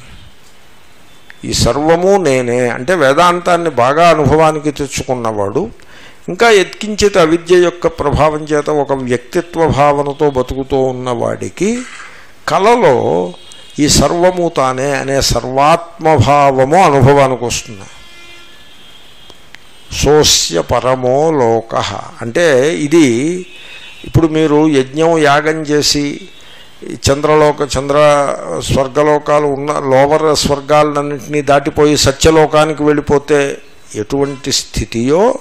ఈ సర్వము నేనే. అంటే వేదాంతాన్ని బాగా అనుభవానికి తెచ్చుకున్నవాడు ఇంకా ఎత్కించిత అవిద్య యొక్క ప్రభావం చేత ఒక వ్యక్తిత్వ భావనతో బతుకుతూ ఉన్నవాడికి కలలో ఈ సర్వము తానే అనే సర్వాత్మభావము అనుభవానికి వస్తుంది. సోస్య పరమో లోక. అంటే ఇది ఇప్పుడు మీరు యజ్ఞం యాగం చేసి చంద్రలోక చంద్ర స్వర్గలోకాలు ఉన్న లోవర్ స్వర్గాలన్నింటినీ దాటిపోయి సత్యలోకానికి వెళ్ళిపోతే ఎటువంటి స్థితియో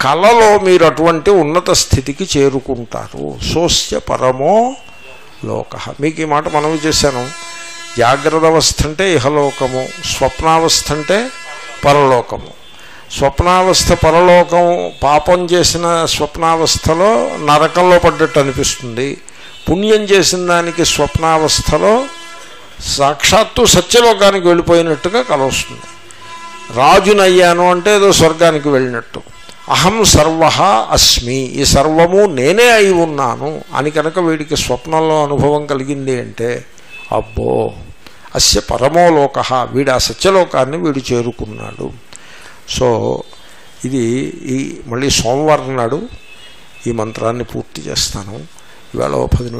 కలలో మీరు అటువంటి ఉన్నత స్థితికి చేరుకుంటారు. సోస్య పరమో లోక. మీకు ఈ మాట మనవి చేశాను. జాగ్రత్త అవస్థ అంటే ఇహలోకము స్వప్నావస్థ అంటే పరలోకము. స్వప్నావస్థ పరలోకం పాపం చేసిన స్వప్నావస్థలో నరకంలో పడ్డట్టు అనిపిస్తుంది. పుణ్యం చేసిన దానికి స్వప్నావస్థలో సాక్షాత్తు సత్యలోకానికి వెళ్ళిపోయినట్టుగా కలవస్తుంది. రాజునయ్యాను అంటే ఏదో స్వర్గానికి వెళ్ళినట్టు. అహం సర్వ అస్మి. ఈ సర్వము నేనే అయి ఉన్నాను అని కనుక వీడికి స్వప్నంలో అనుభవం కలిగింది అంటే అబ్బో అస్య పరమోలోక వీడు ఆ సత్యలోకాన్ని వీడు చేరుకున్నాడు. సో ఇది ఈ మళ్ళీ సోమవారం నాడు ఈ మంత్రాన్ని పూర్తి చేస్తాను. ఇవాళ పది